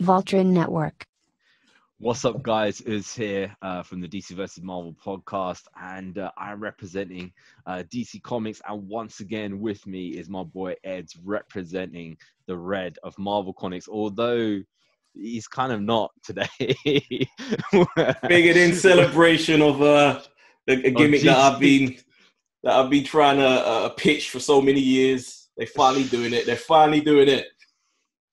Voltron Network. What's up, guys? Is here uh, from the DC versus Marvel podcast, and uh, I'm representing uh, DC Comics. And once again, with me is my boy Ed's representing the red of Marvel Comics. Although he's kind of not today. Figured in celebration of uh, a, a gimmick that I've been that I've been trying to uh, pitch for so many years. They're finally doing it. They're finally doing it.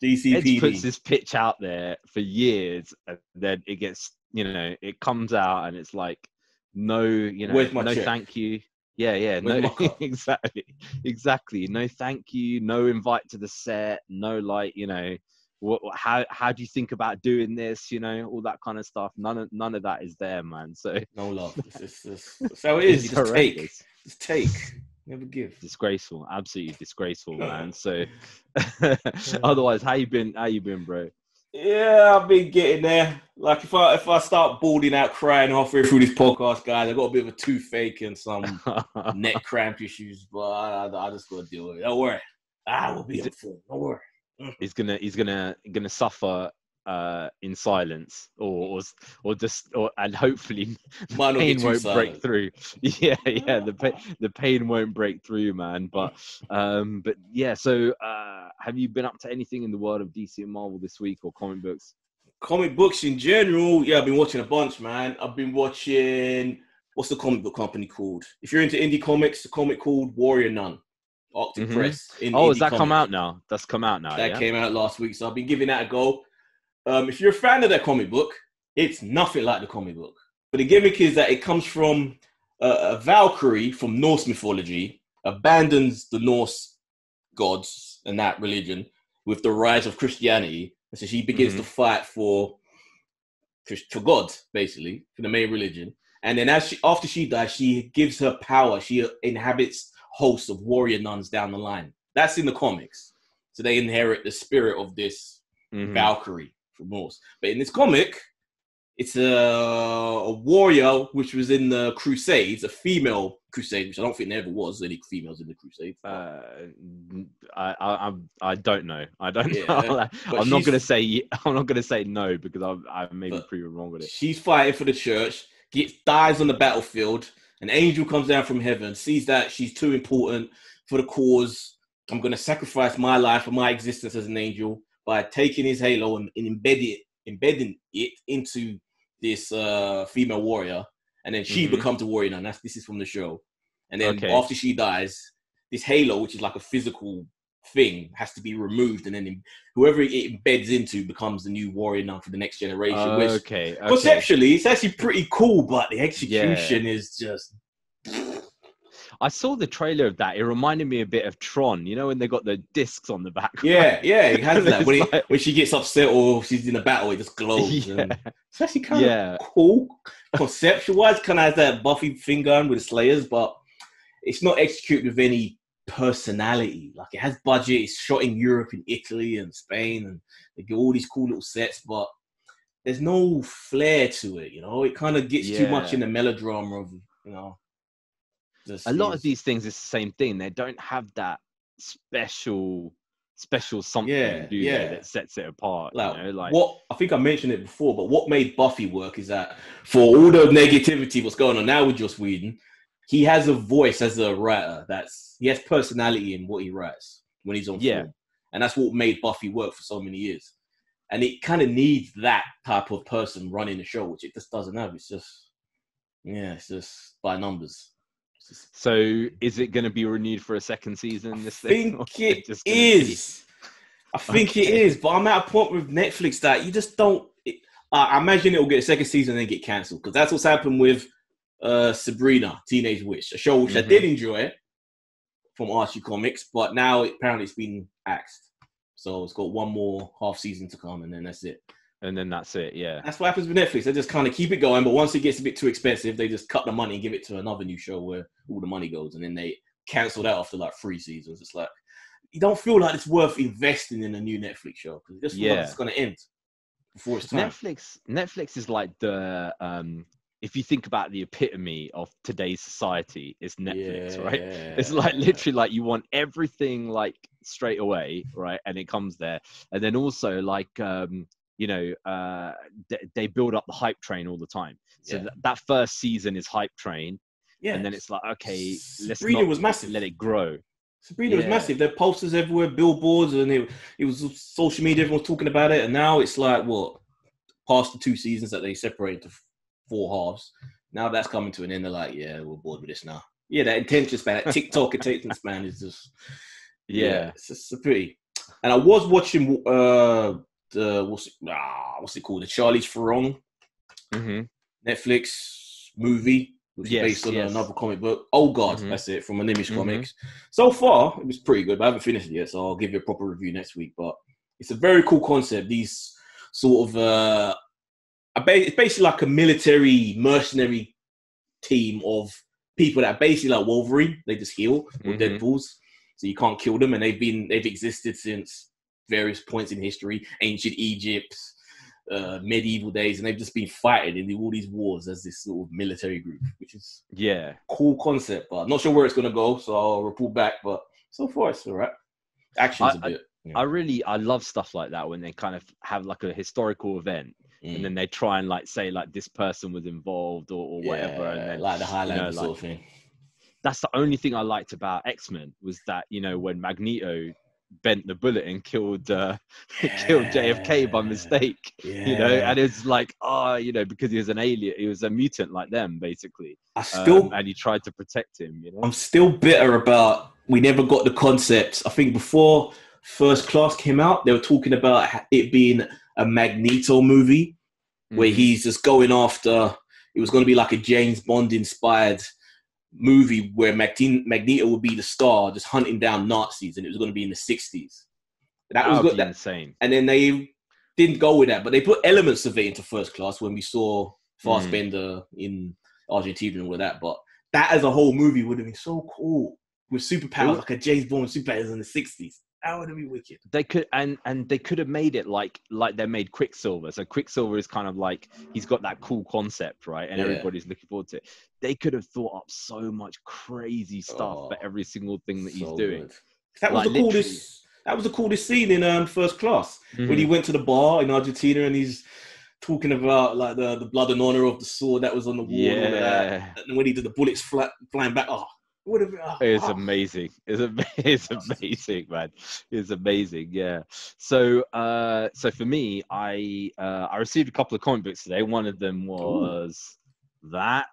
DCPD Edge puts this pitch out there for years, and then it gets, you know, it comes out, and it's like, no, you know, no, check? thank you. Yeah, yeah, Where's no, exactly, exactly. No, thank you. No invite to the set. No, like, you know, what, how how do you think about doing this? You know, all that kind of stuff. None of none of that is there, man. So No love. It's, it's, it's, how it is. just take. Just take. Never give. disgraceful, absolutely disgraceful, man. So, otherwise, how you been? How you been, bro? Yeah, I've been getting there. Like if I if I start bawling out crying halfway through this podcast, guys, I got a bit of a toothache and some neck cramp issues, but I, I, I just gotta deal with it. Don't worry. I will be Is in it- form. Don't worry. Mm. he's gonna he's gonna gonna suffer uh in silence or or, or just or and hopefully not pain won't break through yeah yeah the pain the pain won't break through man but um but yeah so uh have you been up to anything in the world of dc and marvel this week or comic books Comic books in general, yeah, I've been watching a bunch, man. I've been watching what's the comic book company called? If you're into indie comics, the comic called Warrior Nun, Arctic Mhm. Press. Oh has that come out now that's come out now That yeah? came out last week, so I've been giving that a go. Um, if you're a fan of that comic book, it's nothing like the comic book. But the gimmick is that it comes from a, a Valkyrie from Norse mythology, abandons the Norse gods and that religion with the rise of Christianity, and so she begins Mhm. to fight for for God, basically, for the main religion. And then as she, after she dies, she gives her power. She inhabits hosts of warrior nuns down the line. That's in the comics. So they inherit the spirit of this Mhm. Valkyrie from Norse. But in this comic, it's a, a warrior which was in the Crusades, a female crusade, which I don't think there ever was any females in the Crusades. uh, I, I, I'm- don't know. I don't. Yeah, know. I'm not gonna say. I'm not gonna say no because I, I may be proven wrong with it. She's fighting for the church, gets dies on the battlefield. An angel comes down from heaven, sees that she's too important for the cause. I'm going to sacrifice my life and my existence as an angel by taking his halo and, and embedding it, embedding it into this uh, female warrior, and then she Mhm. becomes a warrior. Now, that's this is from the show. And then Okay. after she dies, this halo, which is like a physical thing, has to be removed, and then whoever it embeds into becomes the new warrior now for the next generation. which okay, okay. conceptually it's actually pretty cool but the execution is just I saw the trailer of that. It reminded me a bit of Tron. You know when they got the discs on the back. yeah yeah it has that when, like- when she gets upset or she's in a battle it just glows Yeah. and it's actually kind of cool conceptual wise kind of has that buffy thing going with the slayers but it's not executed with any personality like it has budget it's shot in europe and italy and spain and they get all these cool little sets but there's no flair to it you know it kind of gets too much in the melodrama of you know A lot of these things is the same thing. They don't have that special, special something, Yeah, do yeah. that sets it apart. Like, you know, like what I think I mentioned it before, but what made Buffy work is that for all the negativity what's going on now with Joss Whedon, he has a voice as a writer. That's he has personality in what he writes when he's on Yeah. film, and that's what made Buffy work for so many years. And it kind of needs that type of person running the show, which it just doesn't have. It's just yeah, it's just by numbers. So, is it going to be renewed for a second season? This I thing, think is it gonna be- I think it is, but I'm at a point with Netflix that you just don't. It, I I imagine it will get a second season and then get cancelled because that's what's happened with uh, Sabrina, Teenage Witch, a show which I Mhm. did enjoy from Archie Comics, but now it, apparently it's been axed. So it's got one more half season to come, and then that's it. And then that's it. Yeah. That's what happens with Netflix. They just kind of keep it going, but once it gets a bit too expensive, they just cut the money and give it to another new show where all the money goes, and then they cancel that after like three seasons. It's like you don't feel like it's worth investing in a new Netflix show because it just feels Yeah. like it's going to end before it's time. Netflix Netflix is like the um if you think about the epitome of today's society, it's Netflix, right? It's like literally like you want everything like straight away, right? And it comes there. And then also like um you know, uh, they, they build up the hype train all the time. So Yeah. that, that first season is hype train, Yeah. and then it's like, okay, let's Sabrina not was massive. let it grow. Sabrina was massive. There are posters everywhere, billboards, and it, it was social media. Everyone was talking about it, and now it's like what past the two seasons that they separated to four halves. Now that's coming to an end. They're like, yeah, we're bored with this now. Yeah, that attention span, that TikTok attention span is just Yeah. it's just a pity. And I was watching uh the what's it, ah, what's it called? The Charlize Theron hmm Netflix movie, which Yes, is based on yes. another comic book. Oh God, Mhm. that's it from Animish Mhm. Comics. So far, it was pretty good, but I haven't finished it yet, so I'll give you a proper review next week. But it's a very cool concept. These sort of uh, it's basically like a military mercenary team of people that are basically like Wolverine. They just heal or Mhm. Deadpool's, so you can't kill them, and they've been they've existed since various points in history, ancient Egypt, uh, medieval days, and they've just been fighting in all these wars as this sort of military group, which is Yeah. cool concept. But I'm not sure where it's gonna go, so I'll report back. But so far, it's all right. Action's I- a bit. I really I love stuff like that when they kind of have like a historical event mm, and then they try and like say like this person was involved or, or whatever and then like the Highlander like- sort of thing. that's the only thing I liked about X Men was that you know when Magneto bent the bullet and killed uh, killed JFK by Yeah. mistake, you know, and it's like oh you know because he was an alien, he was a mutant like them basically, I um, still and he tried to protect him, you know. I'm still bitter about we never got the concept. I think before First Class came out, they were talking about it being a Magneto movie where Mhm. he's just going after. It was going to be like a James Bond inspired movie where Magneto, Magneto would be the star, just hunting down Nazis, and it was going to be in the '60s. That was good. That, insane. and then they didn't go with that, but they put elements of it into First Class when we saw Mm. Fassbender in Argentina and all that. But that as a whole movie would have been so cool with superpowers, like a James Bond superpowers in the '60s. That would have been wicked. They could and and they could have made it like like they made Quicksilver. So Quicksilver is kind of like he's got that cool concept, right? And Yeah. everybody's looking forward to it. They could have thought up so much crazy stuff for Oh, every single thing that he's doing. good. That was Like, the coolest. That was the coolest scene in um, First Class when Mhm. he went to the bar in Argentina and he's talking about like the, the blood and honor of the sword that was on the wall. And, all that. yeah, and when he did the bullets fly, flying back, oh, would have. Oh, it's oh. amazing. It's, am- it's amazing, man. It's amazing. Yeah. So, uh, so for me, I uh, I received a couple of comic books today. One of them was that.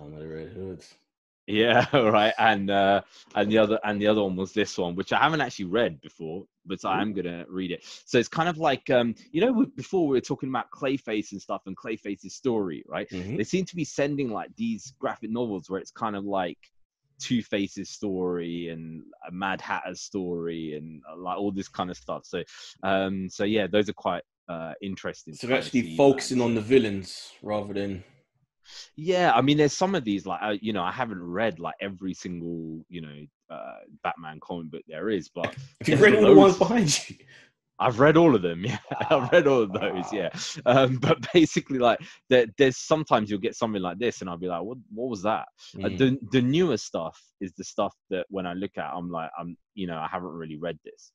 I'm the Red Hoods. Yeah, right. And uh, and the other and the other one was this one, which I haven't actually read before, but I am gonna read it. So it's kind of like um, you know, before we were talking about Clayface and stuff and Clayface's story, right? Mhm. They seem to be sending like these graphic novels where it's kind of like Two Faces story and a Mad Hatter's story and uh, like all this kind of stuff. So um, so yeah, those are quite uh interesting. So they're actually focusing man. on the villains rather than. Yeah, I mean, there's some of these like uh, you know I haven't read like every single you know uh, Batman comic book there is, but Have you read all the ones behind you? I've read all of them. Yeah, I've read all of those. Yeah, um, but basically, like there, there's sometimes you'll get something like this, and I'll be like, what What was that? Uh, Mm. the the newer stuff is the stuff that when I look at, I'm like, I'm you know I haven't really read this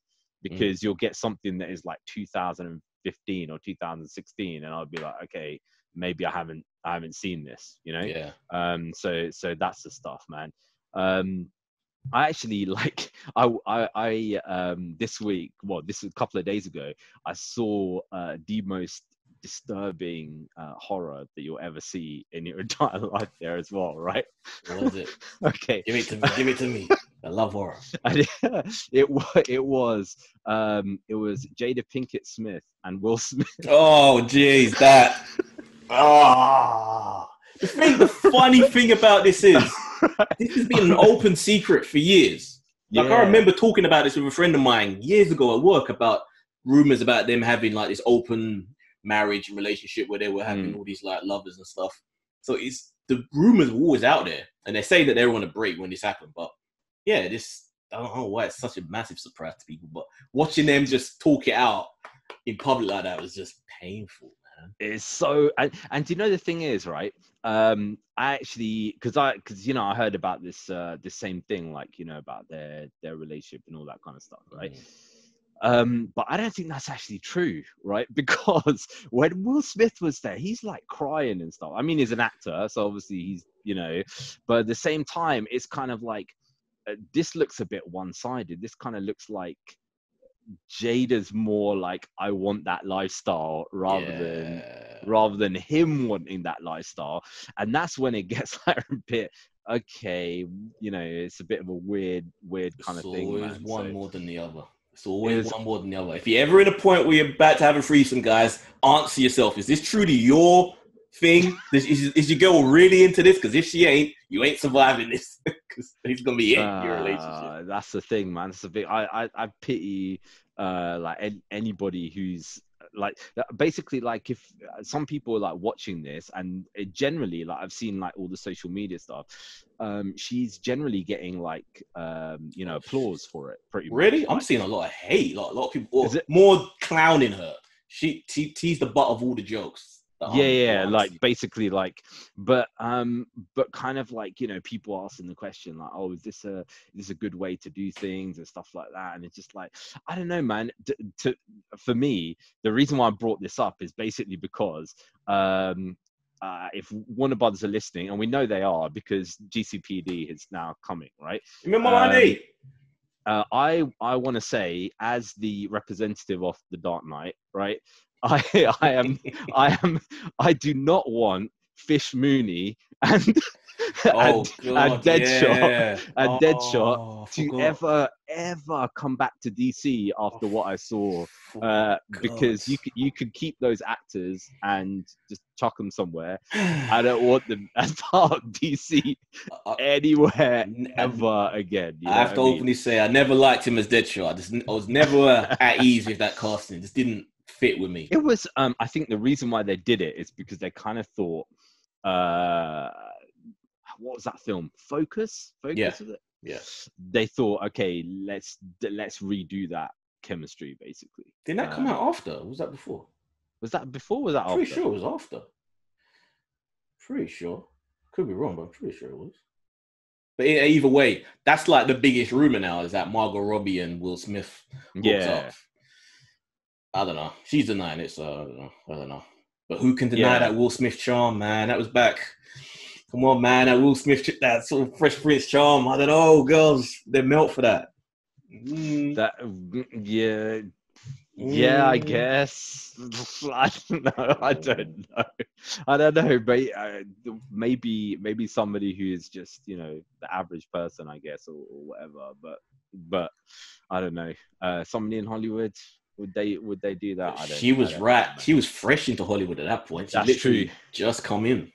Mm. because you'll get something that is like 2015 or 2016, and I'll be like, okay, maybe I haven't I haven't seen this, you know. Yeah. um so so that's the stuff man um i actually like i i, I um this week well this was a couple of days ago i saw uh the most disturbing uh, horror that you'll ever see in your entire life there as well right What was it? okay Give it to me. Give it to me. I love horror. and it it was um it was jada pinkett smith and will smith Oh, jeez, that. Ah. The thing, the funny thing about this is, this has been an open secret for years. Like I remember talking about this with a friend of mine years ago at work about rumors about them having like this open marriage and relationship where they were having Mm. all these like lovers and stuff. So it's the rumors were always out there, and they say that they were on a break when this happened. But yeah, this I don't know why it's such a massive surprise to people, but watching them just talk it out in public like that was just painful. It's so and, and do you know the thing is right um i actually because i because you know i heard about this uh this same thing like you know about their their relationship and all that kind of stuff right Um, but I don't think that's actually true, right? Because when Will Smith was there, he's like crying and stuff. I mean, he's an actor, so obviously he's, you know, but at the same time, it's kind of like uh, this looks a bit one sided. This kind of looks like Jada's more like, I want that lifestyle rather than rather than him wanting that lifestyle. And that's when it gets like a bit okay, you know, it's a bit of a weird, weird kind it's of thing. always man. one So- more than the other. It's always one more than the other. If you're ever in a point where you're about to have a threesome, guys, answer yourself: Is this truly your thing? Is, is, is your girl really into this? Because if she ain't, you ain't surviving this. Because it's gonna be it in your relationship. Uh, that's the thing, man. That's the big. I I, I pity uh like an- anybody who's like uh, basically like if uh, some people are like watching this and it generally like I've seen like all the social media stuff. Um, she's generally getting like um you know applause for it. Pretty much. Really? I'm seeing a lot of hate. Like, a lot of people, more clowning her. She, she, she's the butt of all the jokes. That yeah yeah I'm like basically like but um but kind of like you know people asking the question like oh is this a is this a good way to do things and stuff like that and it's just like i don't know man D- to for me the reason why i brought this up is basically because um uh, if Warner Brothers are listening, and we know they are because GCPD is now coming, right? remember my um, name? uh, I I want to say as the representative of the Dark Knight, right? I I am I am I do not want Fish Mooney and Oh, and, God, and Deadshot yeah. and Deadshot Oh, I to forgot. ever ever come back to DC after what I saw, Oh, uh, because you could you could keep those actors and just chuck them somewhere. I don't want them as part of DC uh, uh, anywhere N- um, ever again. you I have to I mean? openly say I never liked him as Deadshot. I, just, I was never at ease with that casting. It just didn't fit with me. It was. Um, I think the reason why they did it is because they kind of thought, uh, what was that film? Focus. Focus. Yeah. Was it? Yeah. They thought, okay, let's let's redo that chemistry. Basically, Didn't that come Uh, out after? Was that before? was that before? or Was that Pretty after? sure it was after. Pretty sure. Could be wrong, but I'm pretty sure it was. But either way, that's like the biggest rumor now is that Margot Robbie and Will Smith Yeah. up. I don't know. She's denying it, so I don't know. I don't know. But who can deny Yeah. that Will Smith charm, man? That was back. Come on, man. That Will Smith, that sort of Fresh Prince charm. I don't know. Girls, they melt for that. Mm. That. Yeah. Yeah, I Mm. guess. I don't know. I don't know. I don't know, but uh, maybe maybe somebody who is just you know the average person, I guess, or, or whatever. But but I don't know. Uh, somebody in Hollywood would they would they do that? I don't, She was right. know. She was fresh into Hollywood at that point. She That's true. just come in.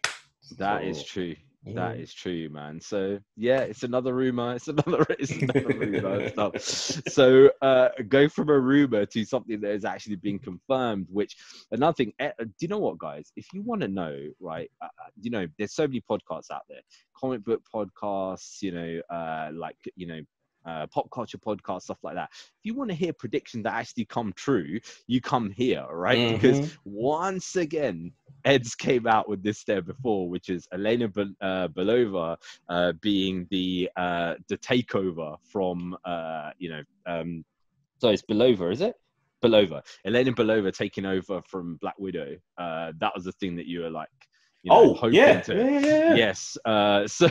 That is So, true. That mm. true, man. So yeah, it's another rumor. It's another. It's another rumor stuff. So uh, go from a rumor to something that has actually been confirmed. Which another thing. eh, Do you know what, guys? If you want to know, right? Uh, uh, you know, there's so many podcasts out there. Comic book podcasts. You know, uh, like you know. Uh, pop culture podcasts, stuff like that. If you want to hear predictions that actually come true, you come here, right? Because Mhm. once again, Ed's came out with this there before, which is Yelena Bel- uh, Belova uh, being the uh, the takeover from uh, you know, um, so it's Belova, is it? Belova, Yelena Belova taking over from Black Widow. Uh, that was the thing that you were like, you know, oh, hoping yeah. to. yeah, yeah. Yes. Uh, so,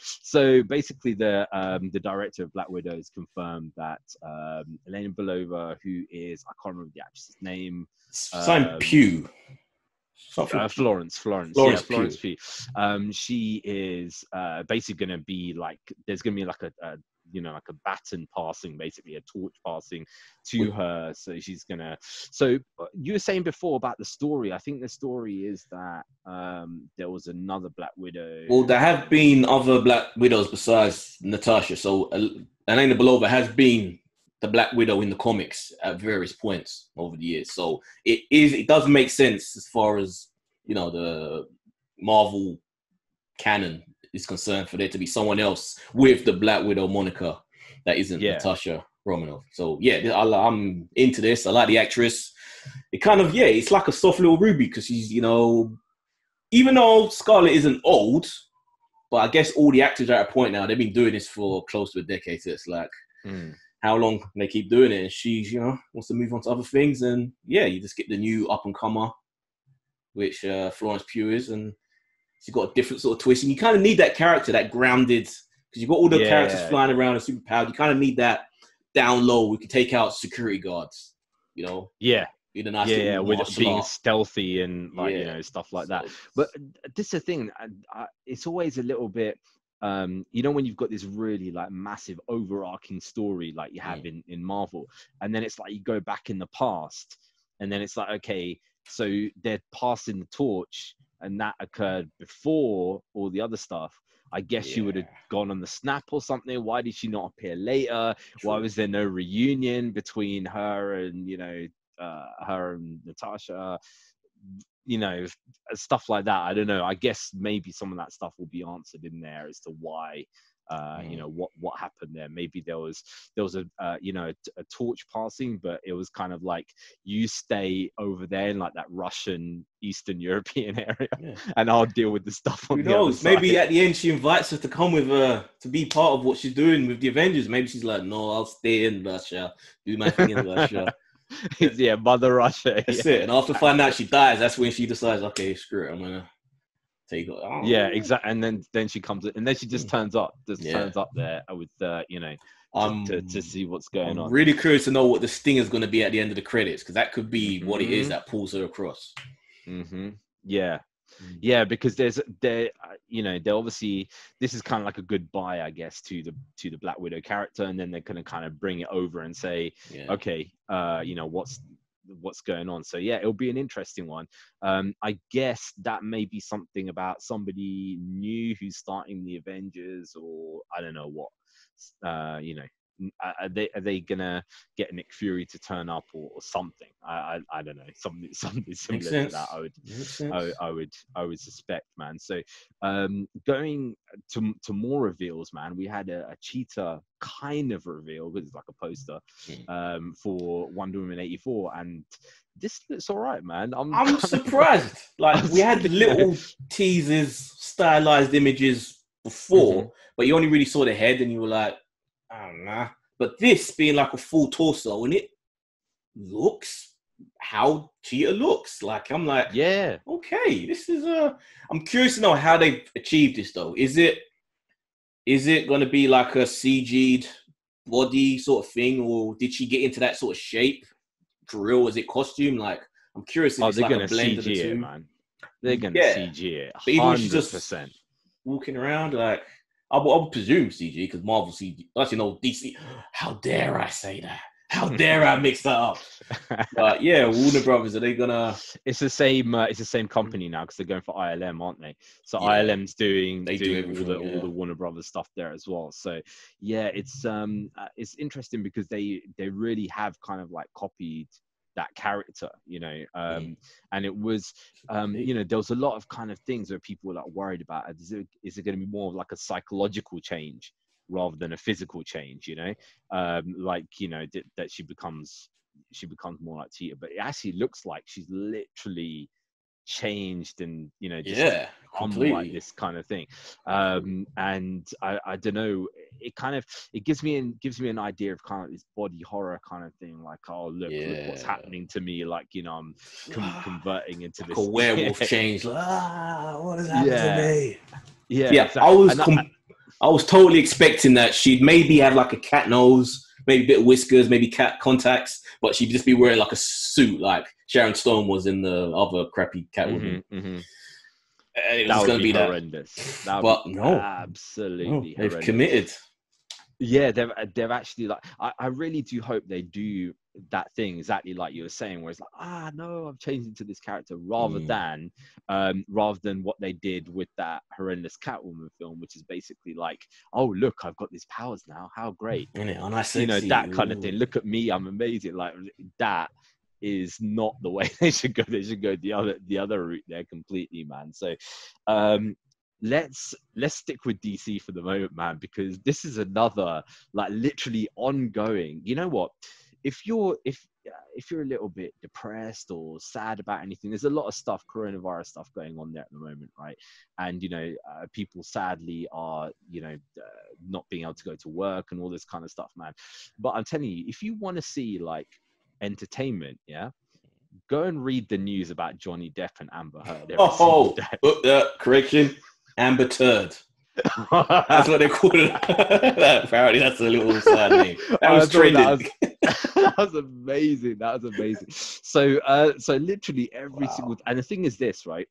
so basically, the um, the director of Black Widow has confirmed that um, Yelena Belova, who is I can't remember the actress's name, Simon Um, Pugh. Uh, Florence, Florence, Florence yeah, Florence Pugh. Um, she is uh, basically going to be like, there's going to be like a, a, you know, like a baton passing, basically a torch passing to her. So she's gonna. So uh, you were saying before about the story. I think the story is that um, there was another Black Widow. well, there have been other Black Widows besides Natasha. So Yelena Belova has been the Black Widow in the comics at various points over the years. So it is. It does make sense as far as you know the Marvel canon is concerned for there to be someone else with the Black Widow moniker that isn't Yeah. Natasha Romanoff. So yeah, I, I'm into this. I like the actress. It kind of yeah, it's like a soft little Ruby because she's you know, even though Scarlett isn't old, but I guess all the actors are at a point now. They've been doing this for close to a decade. So it's like Mm. how long can they keep doing it? And she's, you know, wants to move on to other things. And yeah, you just get the new up and comer, which uh, Florence Pugh is, and she's got a different sort of twist. And you kind of need that character, that grounded, because you've got all the Yeah. characters flying around and superpowered. You kind of need that down low. We can take out security guards, you know, Yeah, a nice yeah, yeah, with it being art. stealthy and like you know stuff like that. But this is the thing. I, I, it's always a little bit. Um, you know when you've got this really like massive overarching story like you have Mm. in in Marvel, and then it's like you go back in the past, and then it's like okay, so they're passing the torch, and that occurred before all the other stuff. I guess she would have gone on the snap or something. Why did she not appear later? Why was there no reunion between her and you know uh, her and Natasha? You know, stuff like that. I don't know. I guess maybe some of that stuff will be answered in there as to why. Uh, you Mm. know what what happened there maybe there was there was a uh, you know a torch passing but it was kind of like you stay over there in like that russian eastern european area Yeah. and i'll deal with the stuff on Who the other knows? Maybe at the end she invites her to come with her to be part of what she's doing with the Avengers. Maybe she's like, "No, I'll stay in Russia, do my thing in Russia." yeah mother russia That's yeah. it. And after finding out she dies, that's when she decides, "Okay, screw it, I'm gonna take her." Oh, yeah exactly and then then she comes and then she just turns up just Yeah. turns up there with uh you know to, I'm, to, to see what's going I'm on really curious to know what the sting is going to be at the end of the credits because that could be what it is Mhm. that pulls her across. hmm yeah Mm. yeah because there's there uh, you know they're obviously this is kind of like a goodbye i guess to the to the black widow character and then they're going to kind of bring it over and say Yeah. okay uh you know what's what's going on. So yeah it'll be an interesting one. Um i guess that may be something about somebody new who's starting the avengers or i don't know what uh you know are are they are they gonna get Nick Fury to turn up or, or something? I, I I don't know something something similar to that. I would I, I would I would suspect, man. So um, going to to more reveals, man. We had a, a cheetah kind of reveal, because it's like a poster Mm. um, for Wonder Woman eighty four, and this looks all right, man. I'm I'm of- surprised. Like we had surprised. little teasers, stylized images before, Mhm. but you only really saw the head, and you were like, I don't know. But this being like a full torso, and it looks how Cheetah looks. Like I'm like, Yeah, okay, this is Uh, I'm curious to know how they achieved this though. Is it is it going to be like a CG'd body sort of thing, or did she get into that sort of shape? For real, is it costume? Like I'm curious if oh, it's they're like gonna a blend of the CG two. it, man. They're gonna Yeah. CG it, But even she's just-. Walking around like. I would, I would presume CG because Marvel CG. Actually, no DC. How dare I say that? How dare I mix that up? But yeah, Warner Brothers are they gonna? it's the same. Uh, it's the same company now because they're going for ILM, aren't they? So Yeah. ILM's doing They do doing all the everything, all the. Warner Brothers stuff there as well. So yeah, it's um uh, it's interesting because they they really have kind of like copied that character, you know. Um, and it was um you know there was a lot of kind of things where people were like worried about is it is it going to be more like a psychological change rather than a physical change, you know? Um, like you know that that she becomes she becomes more like Cheetah, but it actually looks like she's literally changed and you know just yeah, completely. like this kind of thing um and i i don't know it kind of it gives me an gives me an idea of kind of this body horror kind of thing like oh look, look what's happening to me like you know i'm com- converting into like this a werewolf change. Like, ah, what has happened Yeah. to me? yeah Yeah, exactly. I was And I- I was totally expecting that she'd maybe have like a cat nose, maybe a bit of whiskers, maybe cat contacts, but she'd just be wearing like a suit, like Sharon Stone was in the other crappy Catwoman. Mhm, mhm. And it that was going to be be that. horrendous that would But no. absolutely No, they've committed. Yeah they've uh, they've actually like I, I really do hope they do that thing exactly like you were saying where it's like ah no i've changed into this character rather Mm. than um rather than what they did with that horrendous catwoman film which is basically like oh look i've got these powers now. How great. And I you know that kind of thing. Look at me i'm amazing. Like that is not the way they should go. They should go the other the other route there completely man. So um let's let's stick with dc for the moment man because this is another like literally ongoing you know what if you're if if you're a little bit depressed or sad about anything, there's a lot of stuff, coronavirus stuff going on there at the moment, right? And you know, uh, people sadly are, you know, uh, not being able to go to work and all this kind of stuff, man. But I'm telling you, if you want to see like entertainment, yeah, go and read the news about Johnny Depp and Amber Heard. Oh, oh uh, correction, Amber Turd. that's what they call it. Apparently, that's a little sad name. That was trending. That was, that was, amazing. That was amazing. So, uh, so literally every wow. single. And the thing is this, right?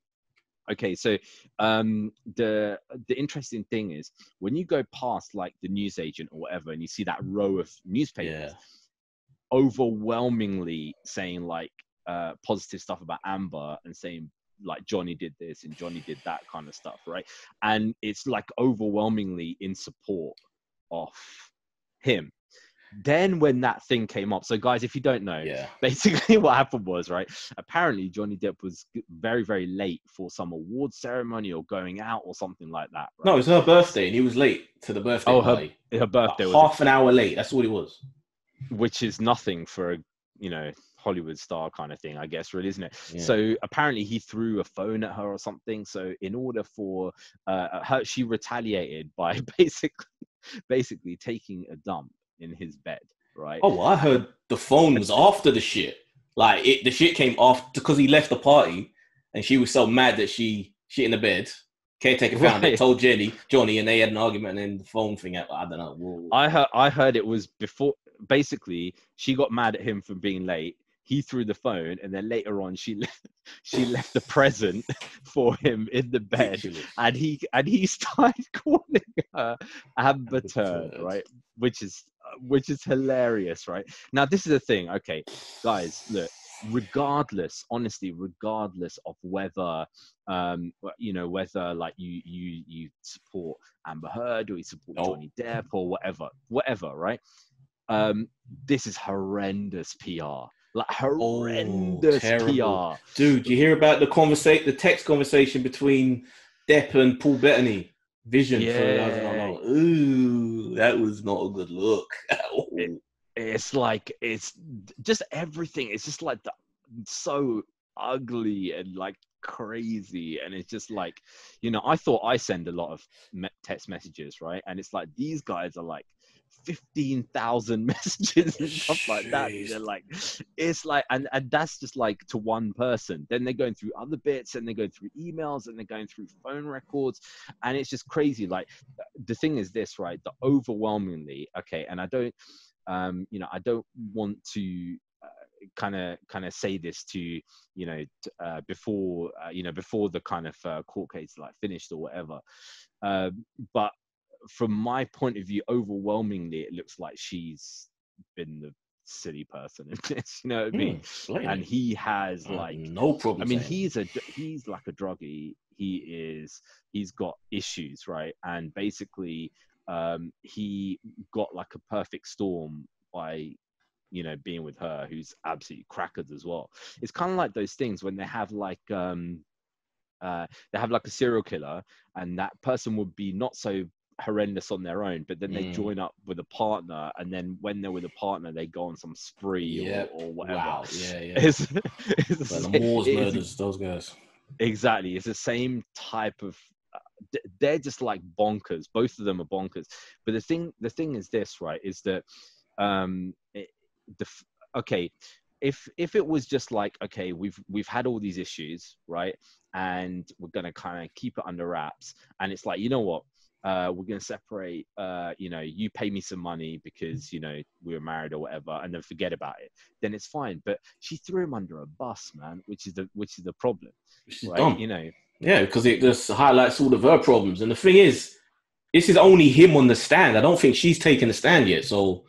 Okay, so um, the the interesting thing is when you go past like the newsagent or whatever, and you see that row of newspapers, yeah. overwhelmingly saying like uh, positive stuff about Amber and saying like Johnny did this and Johnny did that kind of stuff, right? And it's like overwhelmingly in support of him. Then when that thing came up, so guys, if you don't know, yeah. basically what happened was right. Apparently, Johnny Depp was very, very late for some award ceremony or going out or something like that. Right? No, it was her birthday, and he was late to the birthday. Oh, her, her birthday like was half an hour late. That's all it was. Which is nothing for a you know Hollywood star kind of thing, I guess, really, isn't it? Yeah. So apparently he threw a phone at her or something. So in order for uh, her, she retaliated by basically, basically taking a dump in his bed, right? Oh, well, I heard the phone was after the shit. Like it, the shit came off because he left the party, and she was so mad that she shit in the bed. Caretaker found right. it, told Jenny, Johnny, and they had an argument, and then the phone thing. I don't know. Whoa. I heard, I heard it was before. Basically, she got mad at him for being late, he threw the phone and then later on she left, she left the present for him in the bed. And he and he started calling her amber turd right? Which is which is hilarious right? Now this is the thing. Okay guys look regardless honestly regardless of whether um you know whether like you you you support amber heard or you support oh. johnny depp or whatever whatever right um this is horrendous pr like horrendous oh, PR. Dude, you hear about the conversation, the text conversation between Depp and Paul Bettany? Vision. Yeah. Ooh, that was not a good look. it, it's like it's just everything. It's just like the, so ugly and like crazy and it's just like you know i thought i send a lot of text messages right and it's like these guys are like 15,000 messages and stuff like that. They're like, it's like, and, and that's just like to one person. Then they're going through other bits and they're going through emails and they're going through phone records. And it's just crazy. Like, the thing is this, right? The overwhelmingly, okay, and I don't, um, you know, I don't want to kind of kind of say this to you know uh, before uh, you know before the kind of uh, court case like finished or whatever uh, but from my point of view, overwhelmingly, it looks like she's been the silly person in this. You know what I mean? Mm, and he has uh, like no problem. I mean, he's a he's like a druggie. He is he's got issues, right? And basically, um, he got like a perfect storm by you know being with her who's absolutely crackers as well it's kind of like those things when they have like um uh, they have like a serial killer and that person would be not so horrendous on their own, but then they mm. join up with a partner, and then when they're with a partner, they go on some spree yep. or, or, whatever. Wow. Yeah, yeah. It's, it's like the Moors murders, those guys. Exactly. It's the same type of. Uh, they're just like bonkers. Both of them are bonkers. But the thing, the thing is this, right? Is that um, it, the okay if if it was just like okay we've we've had all these issues right and we're going to kind of keep it under wraps and it's like you know what uh, we're going to separate, uh, you know, you pay me some money because, you know, we were married or whatever, and then forget about it, then it's fine. But she threw him under a bus, man, which is the, which is the problem. She's right? dumb. You know? Yeah, because it just highlights all of her problems. And the thing is, this is only him on the stand. I don't think she's taken the stand yet. So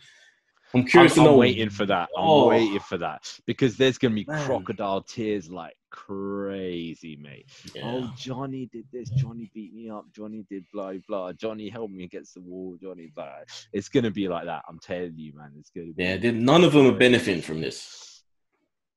I'm curious I'm, to. I'm waiting for that. I'm oh, waiting for that because there's going to be man. crocodile tears like crazy, mate. Yeah. Oh, Johnny did this. Johnny beat me up. Johnny did blah blah. Johnny helped me against the wall. Johnny blah. It's gonna be like that. I'm telling you, man. It's gonna be. Yeah, none of them are benefiting from this.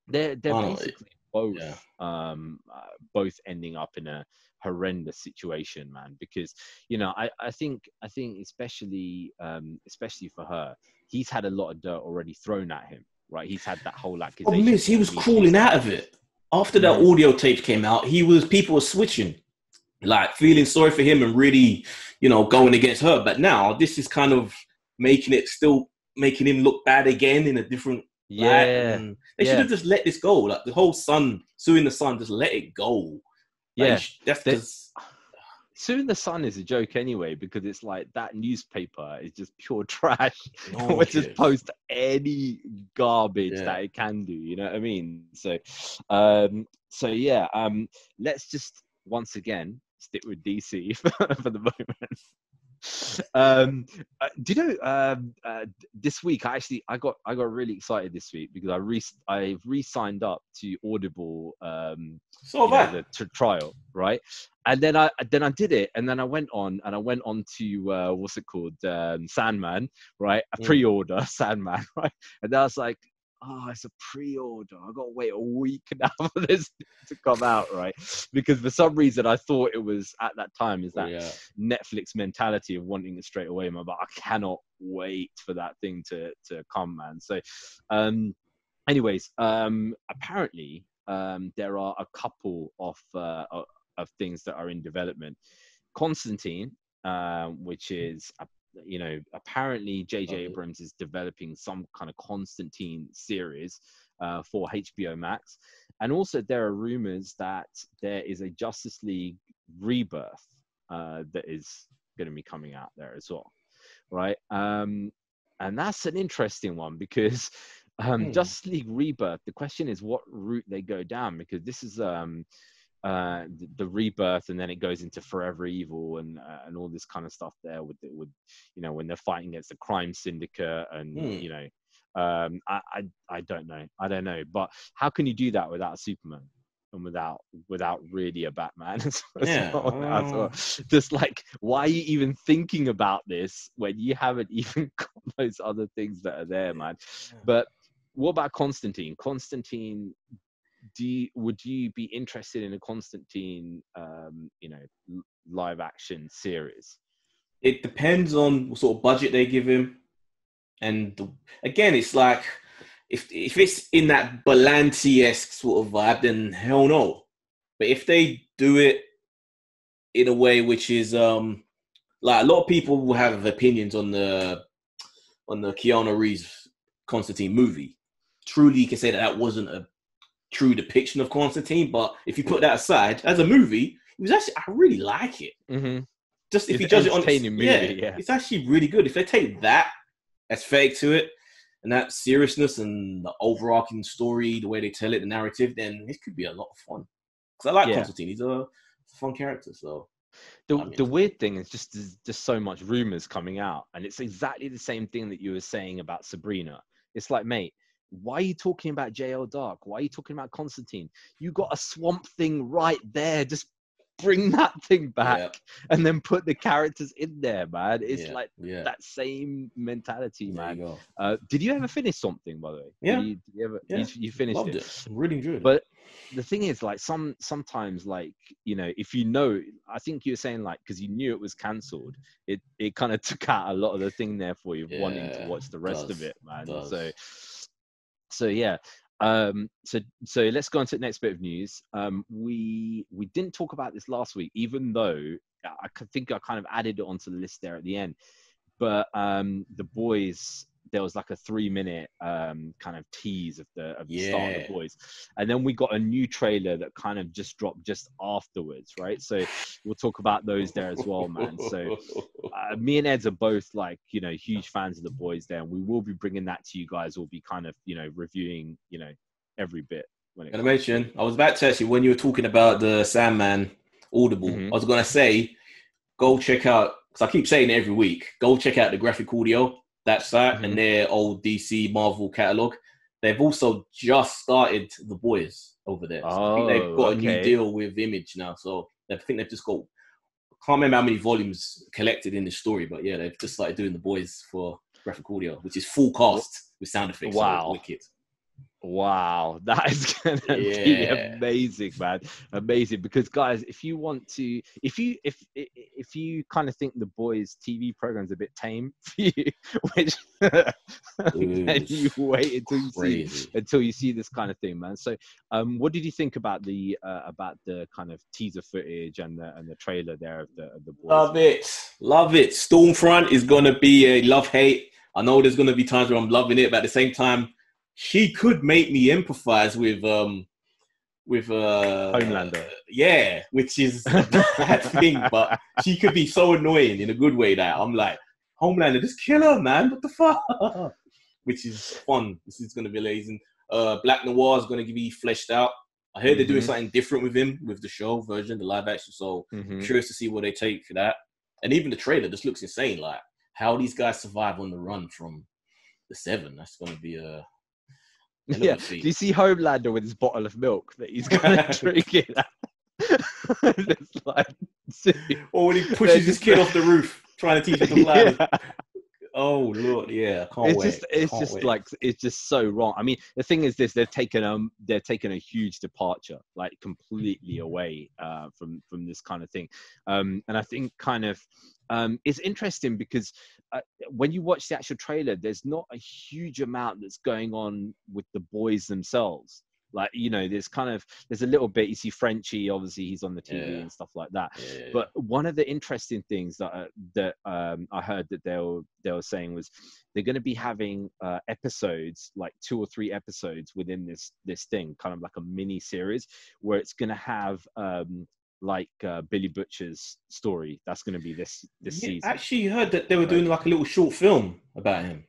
They're they're basically both yeah. um uh, both ending up in a horrendous situation man because you know i i think i think especially um especially for her he's had a lot of dirt already thrown at him right? He's had that whole oh, accusation. Oh, miss, he was crawling out of it after that audio tape came out. He was people were switching, like feeling sorry for him and really, you know, going against her. But now this is kind of making it still making him look bad again in a different light. Yeah, And they yeah. should have just let this go. Like the whole Sun suing the Sun, just let it go. Like, yeah. that's just Soon the Sun is a joke anyway because it's like that newspaper is just pure trash. it one just post any garbage Yeah. that it can do. You know what I mean? So, um, so yeah. Um, let's just once again stick with DC for the moment. um, uh, do you know? Um, uh, this week, I actually I got I got really excited this week because I re I re-signed up to Audible. Um, So you know, the t- trial, right? And then I then I did it, and then I went on and I went on to uh, what's it called, um, Sandman, right? A Mm. pre-order Sandman, right? And then I was like, oh, it's a pre-order. I've got to wait a week now for this to come out, right? Because for some reason I thought it was at that time is that yeah. Netflix mentality of wanting it straight away. Man, but I cannot wait for that thing to to come, man. So, um, anyways, um, apparently, um, there are a couple of uh, of- of things that are in development. Constantine, um, which is a you know, apparently J.J. Abrams is developing some kind of Constantine series uh, for HBO Max, and also there are rumors that there is a Justice League rebirth uh, that is going to be coming out there as well, right? Um, and that's an interesting one because um, Hmm. Justice League rebirth. The question is what route they go down because this is um, uh, the, the rebirth, and then it goes into Forever Evil and uh, and all this kind of stuff there with the, with you know when they're fighting against the crime syndicate and Hmm. you know um, I, I I don't know I don't know, but how can you do that without Superman? And without without really a Batman as, Yeah, well, as well. just like why are you even thinking about this when you haven't even got those other things that are there man but what about constantine constantine do you, would you be interested in a constantine um you know live action series it depends on what sort of budget they give him. And the, again, it's like if if it's in that Berlanti esque sort of vibe, then hell no. But if they do it in a way which is um like a lot of people will have opinions on the on the Keanu Reeves Constantine movie. Truly, you can say that that wasn't a true depiction of Constantine. But if you put that aside, as a movie, it was actually I really like it mm-hmm. just if It's you judge it on entertaining movie, yeah, yeah. it's actually really good. If they take that aesthetic to it and that seriousness and the overarching story, the way they tell it, the narrative, then it could be a lot of fun. Because I like Yeah. Constantine; he's a fun character. So the, I mean- the weird thing is just there's just so much rumors coming out and it's exactly the same thing that you were saying about sabrina it's like mate why are you talking about jl dark? Why are you talking about constantine? You got a swamp thing right there. Just bring that thing back Yeah. and then put the characters in there man. It's yeah, like yeah, that same mentality man. you uh, did you ever finish something by the way? Did Yeah. you, did you ever Yeah. you, you finished Loved it? it. Really enjoyed but the thing is like some sometimes like you know if you know i think you're saying like because you knew it was cancelled it it kind of took out a lot of the thing there for you wanting to watch the rest of it man. Does. so so yeah um so so let's go on to the next bit of news. Um we we didn't talk about this last week even though i think i kind of added it onto the list there at the end. But um the boys there was like a three minute um kind of tease of the of the start of the boys and then we got a new trailer that kind of just dropped just afterwards right so we'll talk about those there as well man so uh, me and Ed's are both like you know huge fans of the boys there, and we will be bringing that to you guys. We'll be kind of you know reviewing you know every bit when it Gonna comes to mention, I was about to actually when you were talking about the Sandman Audible, Mhm. I was gonna say, go check out because I keep saying it every week. Go check out the graphic audio that site Mhm. and their old DC Marvel catalog. They've also just started the boys over there. So I think they've Oh, got a new deal with Image now, so I think they've just got. I Can't remember how many volumes collected in the story, but yeah, they've just started doing the boys for graphic audio, which is full cast with sound effects. so Wow. wicked. Wow, that is gonna Yeah. be amazing, man. Amazing. Because guys, if you want to, if you if if you kind of think the boys' TV program's a bit tame for you, which then you wait until you see until you see this kind of thing, man. So, um, what did you think about the uh, about the kind of teaser footage and the and the trailer there of the of the boys? Love it. Love it. Stormfront is going to be a love hate. I know there's going to be times where I'm loving it, but at the same time, she could make me empathize with um with uh Homelander. Yeah, which is a bad thing, but she could be so annoying in a good way that I'm like, Homelander, just kill her, man. What the fuck? Which is fun. This is going to be amazing. Uh, Black Noir is going to be fleshed out. I heard they're doing Mhm. something different with him with the show version, the live action. So Mhm. curious to see what they take for that. And even the trailer just looks insane. Like how these guys survive on the run from the seven. That's to be a a Yeah. Do you see Homelander with his bottle of milk that he's gonna drink it? it's like, or when he pushes his kid off the roof trying to teach him to fly. Yeah. Oh lord, yeah, I can't it's wait. just it's Can't just wait. like it's just so wrong i mean the thing is this they've taken um they're taken a huge departure like completely away uh from from this kind of thing um and i think kind of um it's interesting because uh, when you watch the actual trailer there's not a huge amount that's going on with the boys themselves like you know there's kind of there's a little bit you see frenchie obviously he's on the tv Yeah. and stuff like that Yeah. but one of the interesting things that uh, that um, I heard that they were they were saying was they're going to be having uh, episodes like two or three episodes within this this thing, kind of like a mini series where it's going to have um, like uh, Billy Butcher's story. That's going to be this this Yeah, season. actually heard that they were doing like a little short film about him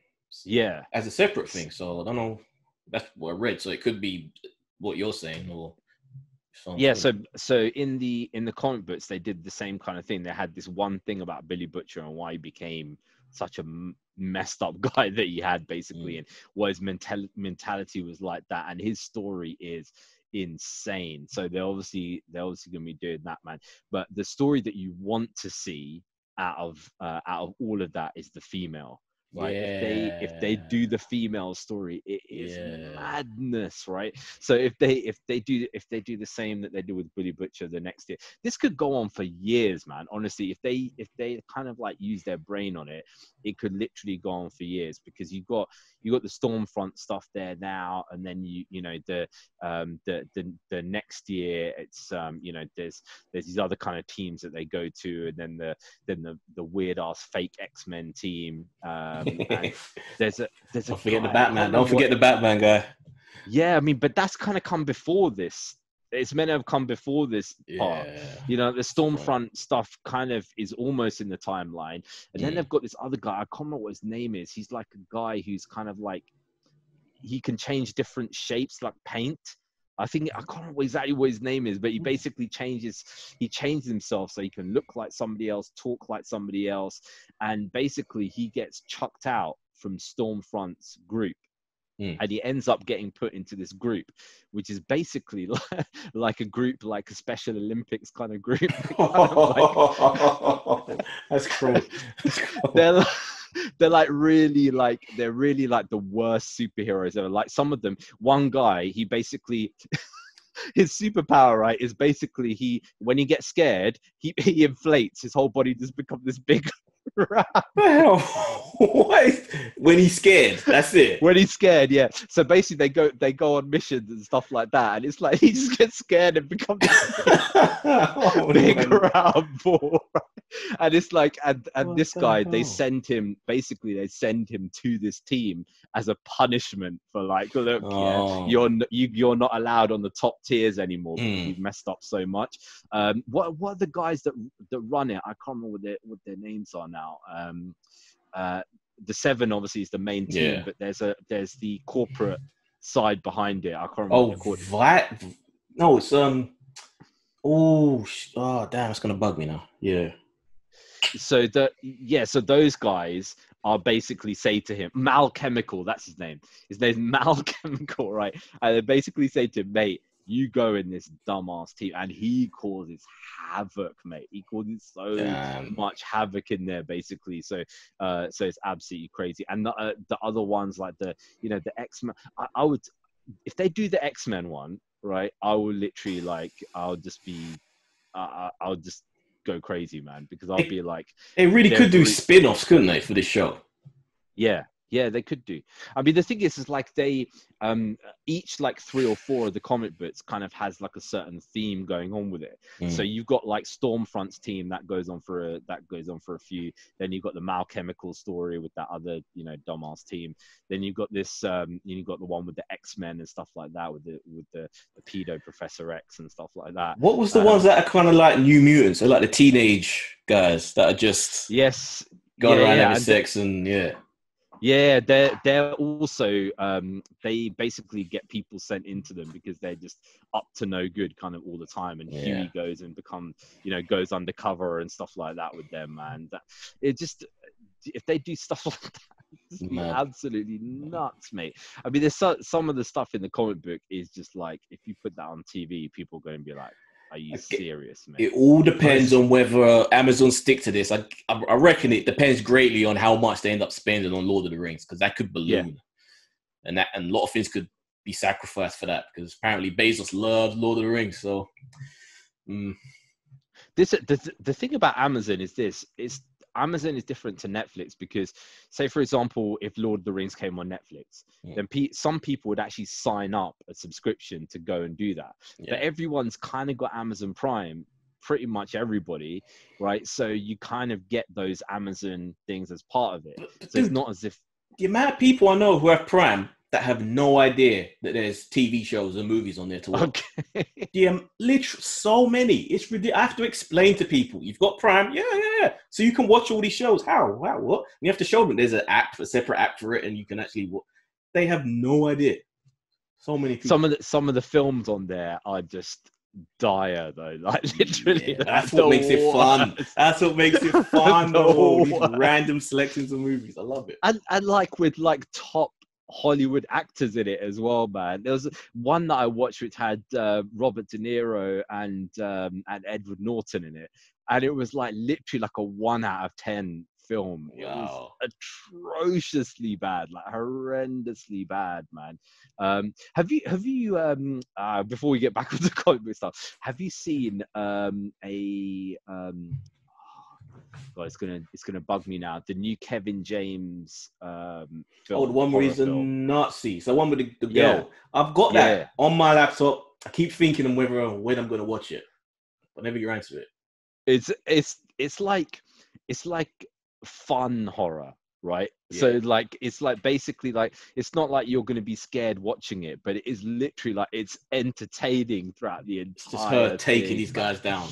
yeah, as a separate thing. So I don't know. That's what I read. So it could be what you're saying or something. yeah. So so in the in the comic books they did the same kind of thing. They had this one thing about Billy Butcher and why he became such a messed up guy that he had basically and what his mental- mentality was like that and his story is insane. So they're obviously they're obviously going to be doing that man. But the story that you want to see out of uh, out of all of that is the female right if they if they do the female story it is Yeah. madness right so if they if they do if they do the same that they do with Billy Butcher the next year this could go on for years man honestly if they if they kind of like use their brain on it it could literally go on for years because you've got you got the Stormfront stuff there now, and then you you know the um the the, the next year it's um you know there's there's these other kind of teams that they go to, and then the then the the weird ass fake X Men team. Um, there's a there's a Don't forget the guy- I Batman. Don't forget the Batman guy. Yeah, I mean, but that's kind of come before this. It's meant to have come before this part. You know, the right. Stormfront stuff kind of is almost in the timeline. And then Mm. they've got this other guy, I can't remember what his name is. He's like a guy who's kind of like he can change different shapes like paint. I think I can't remember exactly what his name is, but he basically changes he changes himself so he can look like somebody else, talk like somebody else, and basically he gets chucked out from Stormfront's group. Mm. And he ends up getting put into this group, which is basically like, like a group, like a Special Olympics kind of group. That's cruel. That's cruel. they're like, they're like really like they're really like the worst superheroes ever. Like some of them, one guy, he basically his superpower right is basically he when he gets scared, he he inflates his whole body just becomes this big rat. the hell? when he's scared, that's it. when he's scared, yeah. So basically they go they go on missions and stuff like that, and it's like he just gets scared and becomes Oh, big man. round ball. and it's like and, and What this the guy they send him basically they send him to this team as a punishment for like look yeah, Oh. you're you, you're not allowed on the top tiers anymore Mm. you've messed up so much um what what are the guys that that run it i can't remember what their what their names are now um uh the seven obviously is the main team Yeah. but there's a there's the corporate side behind it i can't remember Oh, called Vi- no, it's um. Oh, oh, damn! It's gonna bug me now. Yeah. so the yeah so those guys are basically say to him Malchemical that's his name his name's Malchemical right and they basically say to him mate you go in this dumbass team and he causes havoc mate he causes so Damn. much havoc in there basically so uh so it's absolutely crazy and the, uh, the other ones like the you know the x-men I, I would if they do the X Men one, right, I will literally like I'll just be, uh, I'll just go crazy, man, because I'll be like, They really could do re- spin-offs, couldn't they, for this show? yeah, yeah, they could do. I mean, the thing is, is like they, um, each like three or four of the comic books kind of has like a certain theme going on with it. So Mm. you've got like Stormfront's team that goes on for a that goes on for a few. Then you've got the Malchemical story with that other you know dumbass team. Then you've got this um you've got the one with the X Men and stuff like that with the with the, the pedo Professor X and stuff like that. What was the Um, ones that are kind of like New Mutants? They're like the teenage guys that are just Yes, going yeah, around yeah, having and- sex and yeah. Yeah, they're they're also um, they basically get people sent into them because they're just up to no good kind of all the time, and Yeah. Huey goes and become you know goes undercover and stuff like that with them. That it just if they do stuff like that, it's just be Mad. absolutely nuts, mate. I mean, there's so, some of the stuff in the comic book is just like if you put that on TV, people are going to be like, "Are you serious, mate?" It all depends on whether Amazon stick to this. I, I I reckon it depends greatly on how much they end up spending on Lord of the Rings because that could balloon, and that and a lot of things could be sacrificed for that because apparently Bezos loves Lord of the Rings. So, mm, this the, the thing about amazon is this is amazon is different to netflix because say for example if lord of the rings came on netflix Mm. then pe- some people would actually sign up a subscription to go and do that yeah. but everyone's kind of got amazon prime pretty much everybody right so you kind of get those amazon things as part of it But- but so it's not as if the amount of people I know who have Prime that have no idea that there's TV shows and movies on there to watch. okay Yeah, um, literally so many. It's ridiculous. I have to explain to people. You've got Prime, yeah, yeah, yeah. So you can watch all these shows. How? How? What? And you have to show them there's an app, a separate app for it, and you can actually. wa- They have no idea. So many people. some of the some of the films on there are just dire though like literally Yeah, that's what makes it fun. That's what makes it fun. The though. These random selections of movies. I love it. and and like with like top Hollywood actors in it as well, man. There was one that I watched which had uh, Robert De Niro and um, and Edward Norton in it, and it was like literally like a one out of ten film. It was atrociously bad, like horrendously bad, man. Um, have you have you um uh, before we get back onto comic book stuff, have you seen um a um God, it's gonna it's gonna bug me now. The new Kevin James um film. Oh, the one where he's a. Nazi. So the one with the, the Yeah. girl. I've got that Yeah. on my laptop. I keep thinking of whether when I'm to watch it, but never get around to it. It's it's it's like it's like fun horror, right? So like it's like basically like it's not like you're gonna be scared watching it, but it is literally like it's entertaining throughout the entire. It's just her taking these guys down.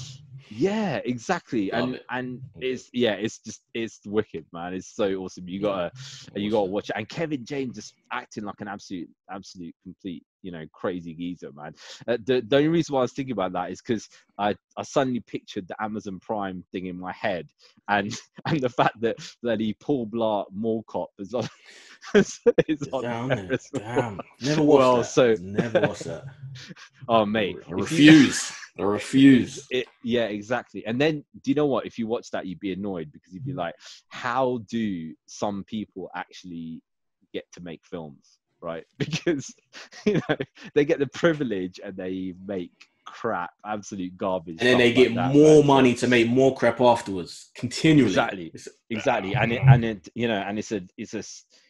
Yeah, exactly, Love and it. and it's yeah, it's just it's wicked, man. It's so awesome. You gotta you gotta watch it. And Kevin James just acting like an absolute absolute complete you know crazy geezer, man. Uh, the the only reason why I was thinking about that is because I I suddenly pictured the Amazon Prime thing in my head, and and the fact that that he Paul Blart Mall Cop is on is on Down there there. as well. Damn. Never watched Well, that. so- never watched that. Oh mate, I refuse. I refuse. It, yeah, exactly. And then, do you know what? If you watch that, you'd be annoyed because you'd be like, how do some people actually get to make films, right? Because you know they get the privilege and they make crap, absolute garbage, And then they like get that, more money to make more crap afterwards, continually. Exactly. Exactly and it and it you know and it's a it's a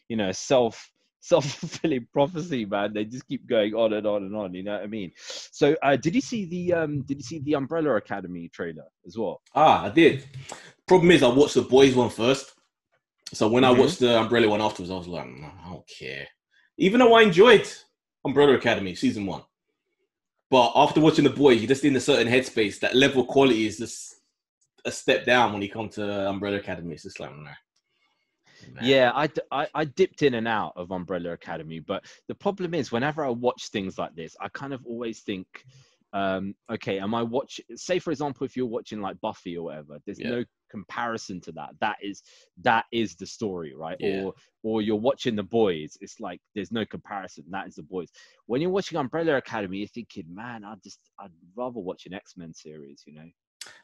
you know self self-fulfilling prophecy man they just keep going on and on and on you know what i mean so uh did you see the um did you see the umbrella academy trailer as well Ah, I did. Problem is, I watched the boys one first. So when Mhm. I watched the Umbrella one afterwards, I was like, I don't care. Even though I enjoyed Umbrella Academy season one, but after watching the boys, you're just in a certain headspace. That level of quality is just a step down when you come to Umbrella Academy. It's just like, nah. Nah. Yeah, I dipped in and out of Umbrella Academy, but the problem is whenever I watch things like this, I kind of always think, um, okay, am I watch? Say for example, if you're watching like Buffy or whatever, there's Yeah. no comparison to that. That is that is the story, right? Yeah. Or or you're watching The Boys, it's like there's no comparison. That is The Boys. When you're watching Umbrella Academy, you're thinking, man, I just I'd rather watch an X Men series, you know.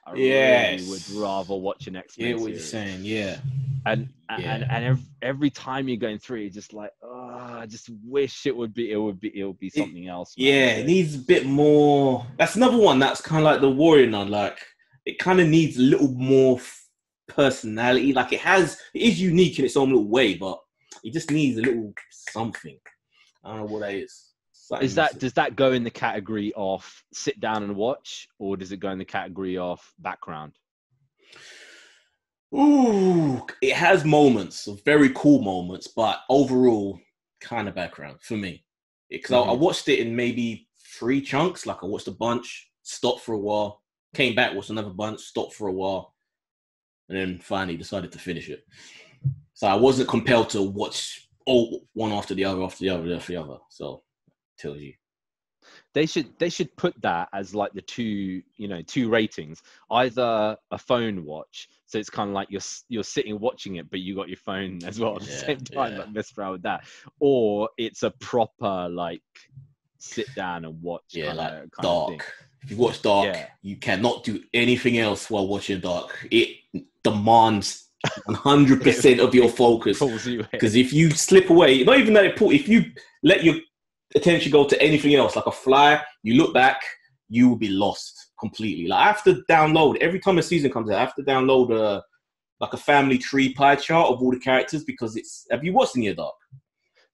I Yes. really would rather watch an X Men Yeah, what series. you're saying, yeah. and Yeah. and and every, every time you're going through, you're just like, oh, I just wish it would be, it would be, it would be something else. man." Yeah, it needs a bit more. That's another one that's kind of like the warrior nun. Like it kind of needs a little more f- personality. Like it has, it is unique in its own little way, but it just needs a little something. I don't know what that is. Something Is that does that go in the category of sit down and watch, or does it go in the category of background? Ooh, it has moments, very cool moments, but overall, kind of background for me. Because I, I Mhm. watched it in maybe three chunks. Like I watched a bunch, stopped for a while, came back, watched another bunch, stopped for a while, and then finally decided to finish it. So I wasn't compelled to watch all one after the other, after the other, after the other. So tells you. They should they should put that as like the two you know two ratings. Either a phone watch, so it's kind of like you're you're sitting watching it, but you got your phone as well at the Yeah, same time. yeah. Like mess around with that, or it's a proper like sit down and watch. Yeah, like kind of thing. Dark. If you watch Dark, Yeah. you cannot do anything else while watching Dark. It demands 100% of your focus. Pulls you. Because if you slip away, not even that it pull, if you let your attention go to anything else, like a fly, you look back, you will be lost completely. Like I have to download every time a season comes out. I have to download a like a family tree pie chart of all the characters because it's. Have you watched Near Dark?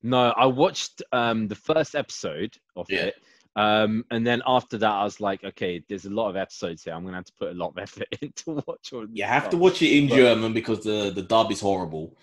No, I watched um the first episode of Yeah. it. Um, and then after that, I was like, okay, there's a lot of episodes here. I'm gonna have to put a lot of effort into watch all. You have to watch it in But- German because the the dub is horrible,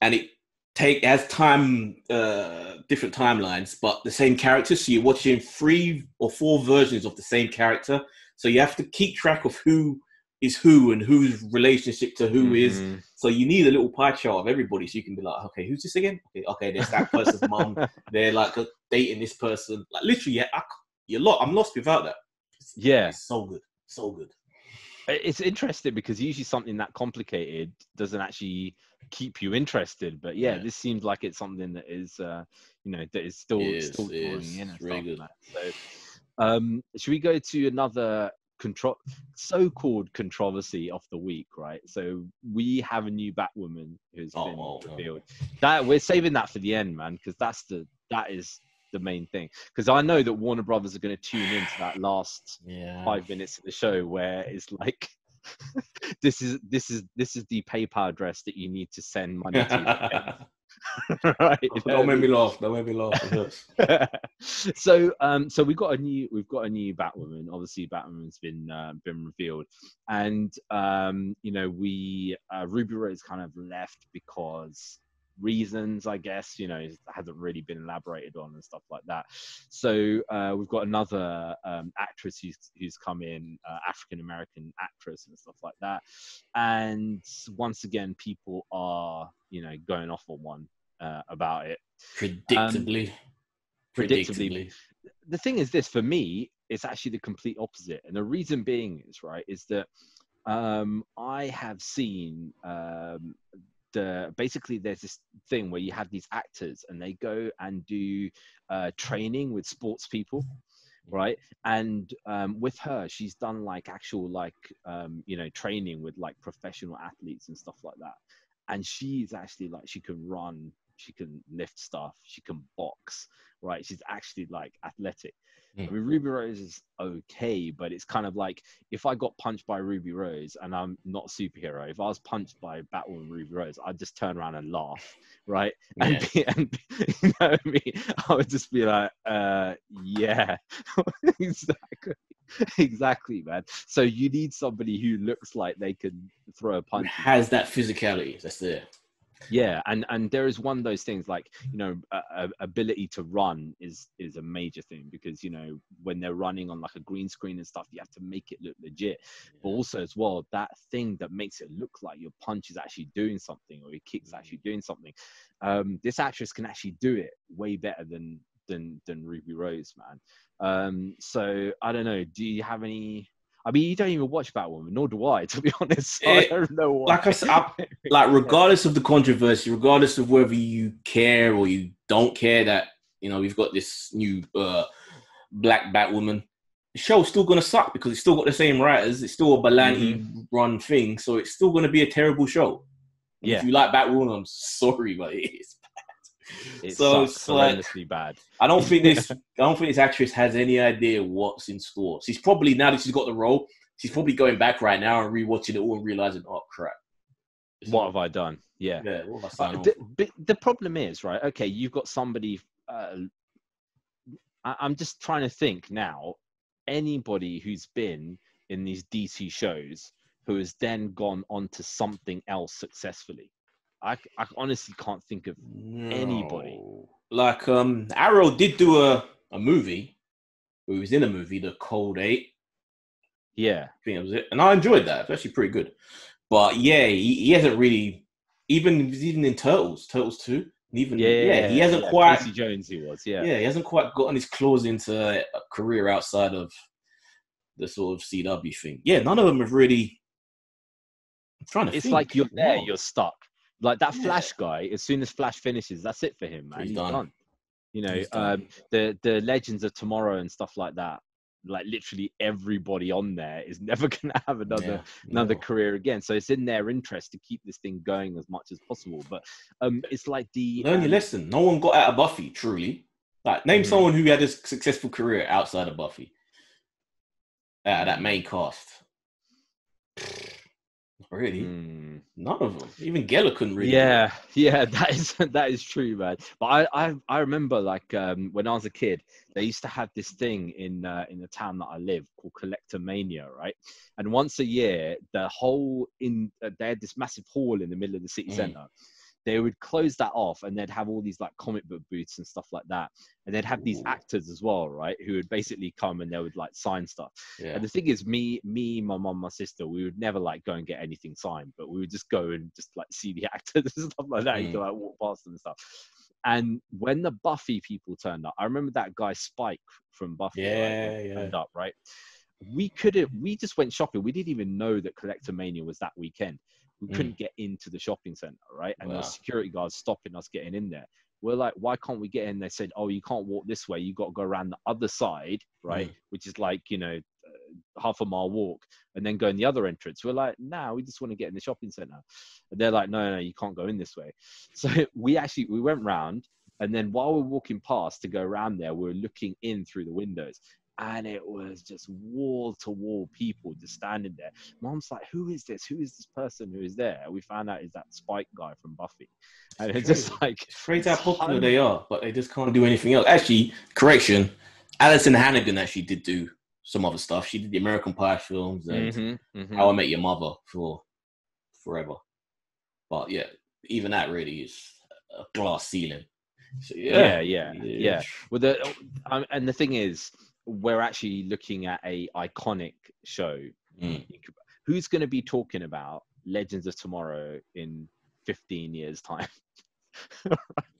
and it take as time uh different timelines, but the same characters. So you're watching three or four versions of the same character. So you have to keep track of who is who and whose relationship to who is. Mhm. So you need a little pie chart of everybody, so you can be like, okay, who's this again? Okay, okay, there's that person's mum. They're like uh, dating this person. Like literally, yeah, I, you're lot. I'm lost without that. It's- Yeah. it's so good, so good. It's interesting because usually something that complicated doesn't actually keep you interested but yeah, Yeah. this seems like it's something that is uh you know that is still is, still it drawing is. in and really like so um should we go to another control so-called controversy of the week right so we have a new batwoman who's Oh, been oh, revealed that we're saving that for the end man because that's the that is the main thing because i know that warner brothers are going to tune into that last Yeah. five minutes of the show where it's like this is this is this is the PayPal address that you need to send money to. right. Don't make me laugh. Don't make me laugh. So um so we've got a new we've got a new Batwoman. Obviously Batwoman's been uh, been revealed. And um, you know, we uh, Ruby Rose kind of left because reasons, I guess, you know, hasn't really been elaborated on and stuff like that. So uh, we've got another um, actress who's who's come in, uh, African American actress and stuff like that. And once again, people are you know going off on one uh, about it. Predictably. predictably. The thing is, this for me, it's actually the complete opposite, and the reason being is right is that um, I have seen um, the basically there's this thing where you have these actors and they go and do uh, training with sports people right? And um, with her she's done like actual like um, you know training with like professional athletes and stuff like that. And she's actually like she can run she can lift stuff she can box right? She's actually like athletic I mean, Ruby Rose is okay, but it's kind of like if I got punched by Ruby Rose and I'm not a superhero, if I was punched by Batwoman Ruby Rose, I'd just turn around and laugh, right? And, be, and be, you know what I mean? I would just be like, uh, yeah, exactly, exactly, man. So you need somebody who looks like they can throw a punch. Has that physicality. That's there. Yeah, and and there is one of those things like you know ability to run is is a major thing because you know when they're running on like a green screen and stuff, you have to make it look legit. But also as well, that thing that makes it look like your punch is actually doing something or your kick's actually doing something. Um, this actress can actually do it way better than than than Ruby Rose, man. Um, so I don't know. Do you have any? I mean, you don't even watch Batwoman, nor do I, to be honest. So I Eh, don't know why. like I said, I- Like, regardless of the controversy, regardless of whether you care or you don't care that, you know, we've got this new uh, black Batwoman, the show's still going to suck because it's still got the same writers. It's still a Berlanti run thing. So it's still going to be a terrible show. Yeah. If you like Batwoman, I'm sorry, but it bad. It so sucks it's like- bad. I don't think this. I don't think this actress has any idea what's in store. She's probably now that she's got the role, she's probably going back right now and rewatching it all and realizing, oh crap, What have I done? Yeah. Yeah, I Uh, the, the problem is, right? Okay, you've got somebody. Uh, I, I'm just trying to think now. Anybody who's been in these DC shows who has then gone on to something else successfully. I, I honestly can't think of. anybody. Like um, Arrow did do a a movie. He was in a movie, The Code 8. Yeah, I think that was it, and I enjoyed that. It's actually pretty good. But yeah, he, he hasn't really even even in Turtles, Turtles Two. Even yeah, yeah, he hasn't yeah, quite Casey Jones. He was. Yeah. yeah. he hasn't quite gotten his claws into a career outside of the sort of CW thing. Yeah, none of them have really. I'm trying to. It's think. like you're there, you're stuck. Like that. Flash guy. As soon as Flash finishes, that's it for him, man. He's He's, done. done. You know, done. um, the the Legends of Tomorrow and stuff like that. Like literally everybody on there is never gonna have another Yeah, another no. career again. So it's in their interest to keep this thing going as much as possible. But um, it's like the Learn your um, lesson. No one got out of Buffy, truly. Like, name Mhm. someone who had a successful career outside of Buffy. Of that main cast. Really. mm, None of them. Even Gellar couldn't read. Yeah, yeah, that is that is true, man. But I I, I remember like um, when I was a kid, they used to have this thing in uh, in the town that I live called Collectormania, right? And once a year, the whole in uh, they had this massive hall in the middle of the city Mm. center. They would close that off, and they'd have all these like comic book booths and stuff like that. And they'd have these actors as well, right? Who would basically come and they would like sign stuff. Yeah. And the thing is, me, me, my mom my sister, we would never like go and get anything signed, but we would just go and just like see the actors and stuff like that. You Mm. go like walk past them and stuff. And when the Buffy people turned up, I remember that guy Spike from Buffy. right, Yeah, he yeah. Turned up, right? We could have. We just went shopping. We didn't even know that Collectormania was that weekend. We Mm. couldn't get into the shopping center, right? And Wow. the security guards stopping us getting in there. We're like, why can't we get in? They said, oh, you can't walk this way. You got to go around the other side, right? Which is like, you know, uh, half a mile walk and then go in the other entrance. We're like, nah, we just want to get in the shopping center. And they're like, no, no, you can't go in this way. So we actually we went round, and then while we're walking past to go around there, we're looking in through the windows. And it was just wall to wall people just standing there. Mom's like, "Who is this? Who is this person who is there?" We found out is that Spike guy from Buffy, and it's just like, It's crazy how popular they are, but they just can't do anything else. Actually, correction, Alyson Hannigan actually did do some other stuff. She did the American Pie films and mhm, mhm. How I Met Your Mother for forever. But yeah, even that really is a glass ceiling. So, yeah, yeah, yeah. Well, the um, and the thing is, we're actually looking at a iconic show. Mm. Who's going to be talking about Legends of Tomorrow in 15 years' time?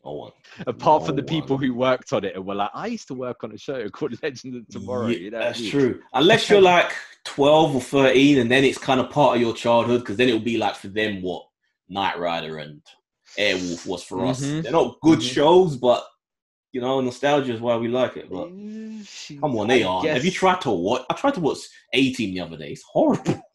No one. Apart from the people who worked on it and were like, I used to work on a show called Legends of Tomorrow. Yeah, you know I that's mean? true. Unless you're like 12 or 13, and then it's kind of part of your childhood, because then it'll be like for them what Knight Rider and Airwolf was for us. Mhm. They're not good Mhm. shows, but you know, nostalgia is why we like it. But Mm, come on, they I are. Have you tried to watch? I tried to watch A Team the other day. It's horrible.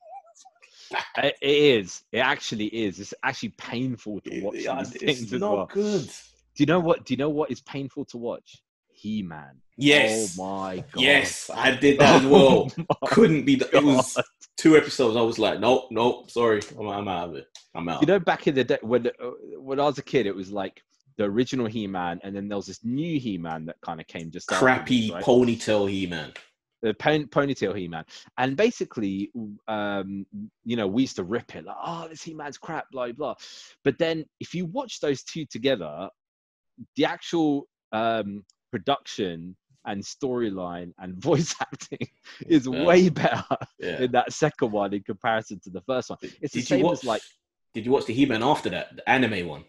It it is. It actually is. It's actually painful to watch Yeah, these it's things as not well. good. Do you know what? Do you know what is painful to watch? He Man. Yes. Oh my god. Yes, I did that as well. Oh Couldn't be. The, It was two episodes. I was like, nope, nope. Sorry, I'm, I'm out of it. I'm out. You know, back in the day when uh, when I was a kid, it was like the original He Man, and then there was this new He Man that kind of came just crappy right? ponytail He Man. the pon- ponytail He-Man, and basically, um, you know, we used to rip it like, "Oh, this He-Man's crap," blah blah. But then, if you watch those two together, the actual um, production and storyline and voice acting is Yeah. way better Yeah. in that second one in comparison to the first one. It's the Did you same watch? as like, Did you watch the He Man after that, the anime one?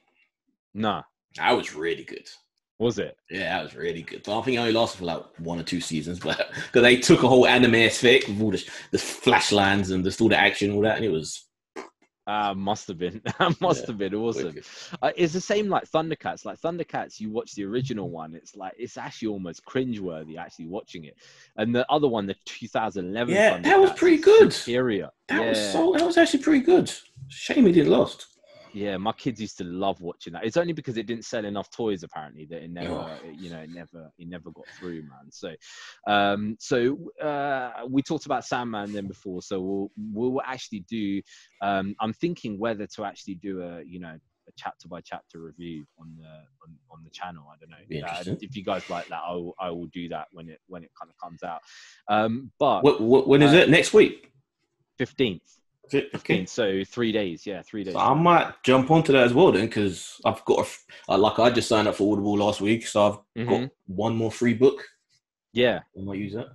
nah, That was really good. was it? Yeah, that was really good. But I think it only lasted for like one or two seasons, but because they took a whole anime aesthetic with all the, the flash lines and just all the action, and all that, and it was Uh, must have been. must Yeah, have been awesome. Uh, it's the same like Thundercats. Like Thundercats, you watch the original one, it's like it's actually almost cringeworthy actually watching it. And the other one, the 2011, Yeah, that was pretty good. Superior. That was so. That was actually pretty good. Shame he didn't lost. Yeah, my kids used to love watching that. It's only because it didn't sell enough toys apparently that it never, Oh. it- you know, it never, it never got through, man. So, um, so uh, we talked about Sandman then before, so we'll we'll actually do. Um, I'm thinking whether to actually do a, you know, a chapter by chapter review on the on, on the channel. I don't know Uh, if you guys like that. I will, I will do that when it when it kind of comes out. Um, but What, what, when is Uh, it? Next week. fifteenth, Okay. so three days. Yeah, three days. So I might jump onto that as well then, because I've got a, uh, like I just signed up for Audible last week, so I've Mhm. got one more free book. Yeah. I might use that.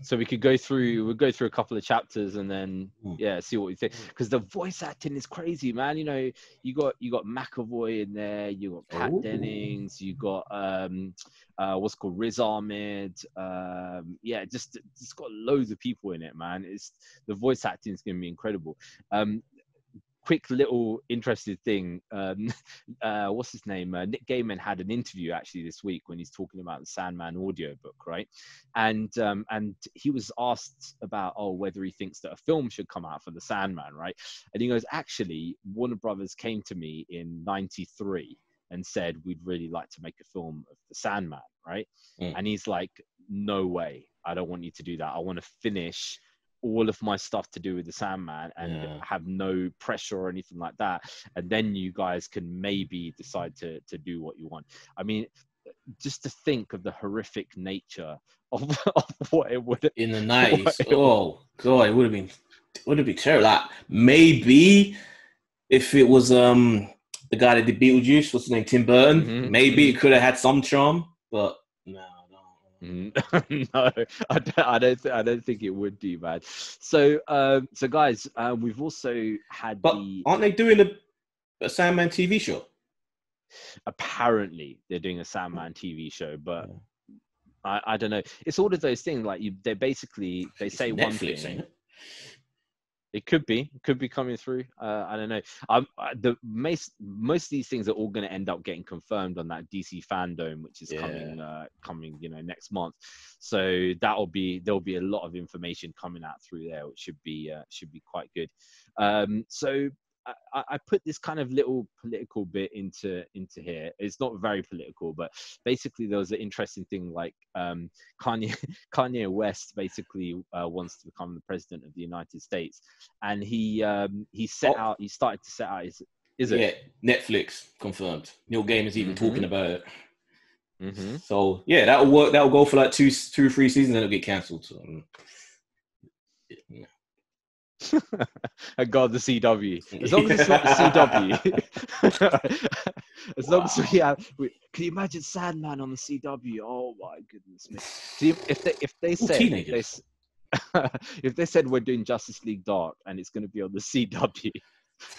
So we could go through we'll go through a couple of chapters and then Hmm. yeah see what we think. Because the voice acting is crazy man. You know you got you got mcavoy in there you got pat Ooh. dennings you got um uh what's called riz ahmed um yeah just just got loads of people in it man. It's the voice acting is gonna be incredible. Um quick little interesting thing um uh what's his name uh, nick gaiman had an interview actually this week when he's talking about the sandman audio book right and um, and he was asked about oh whether he thinks that a film should come out for the Sandman, right? And he goes, actually, Warner Brothers came to me in '93 and said we'd really like to make a film of the Sandman, right? Mm. And he's like, no way, I don't want you to do that. I want to finish all of my stuff to do with the Sandman and Yeah. have no pressure or anything like that. And then you guys can maybe decide to to do what you want. I mean, just to think of the horrific nature of, of what it would In the night. Oh god, it would have been would have been terrible. Like, maybe if it was um the guy that did Beetlejuice, what's his name? Tim Burton, Mhm, maybe it could have had some charm, but no. Mm, no, I don't. I don't, th- I don't think it would do, man. So, um, so guys, uh, we've also had But the. aren't they doing a, a Sandman TV show? Apparently, they're doing a Sandman TV show, but Yeah. I, I don't know. It's all of those things. Like you, they basically they say one thing. It? Could be, it could be coming through. Uh, I don't know. Um, I- the most most of these things are all going to end up getting confirmed on that DC fandom, which is coming, uh, coming, you know, next month. So that'll be there'll be a lot of information coming out through there, which should be uh, should be quite good. Um, so I, I put this kind of little political bit into into here. It's not very political, but basically there was an interesting thing like um, Kanye Kanye West basically uh, wants to become the president of the United States, and he um, he set Oh. out he started to set out his is yeah, it Netflix confirmed. Neil Gaiman's even Mhm. talking about it. hmm So yeah, that'll work. That'll go for like two, two three seasons, and it'll get cancelled. So, um, yeah. and God the CW as long as it's not the CW as long as we have we, can you imagine Sandman on the CW oh my goodness me. See if, they if they said if they, if they said we're doing Justice League Dark and it's going to be on the CW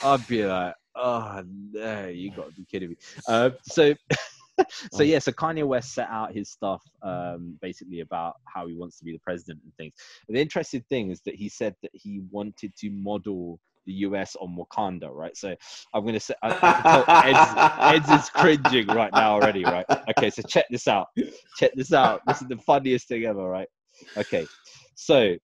I'd be like oh no you got to be kidding me. Uh, so so Oh. yeah so Kanye West set out his stuff um, basically about how he wants to be the president and things and the interesting thing is that he said that he wanted to model the US on Wakanda, right? So I'm gonna say I, I can tell Ed's, Ed's is cringing right now already, right? Okay, so check this out. Check this out. This is the funniest thing ever, right? Okay, so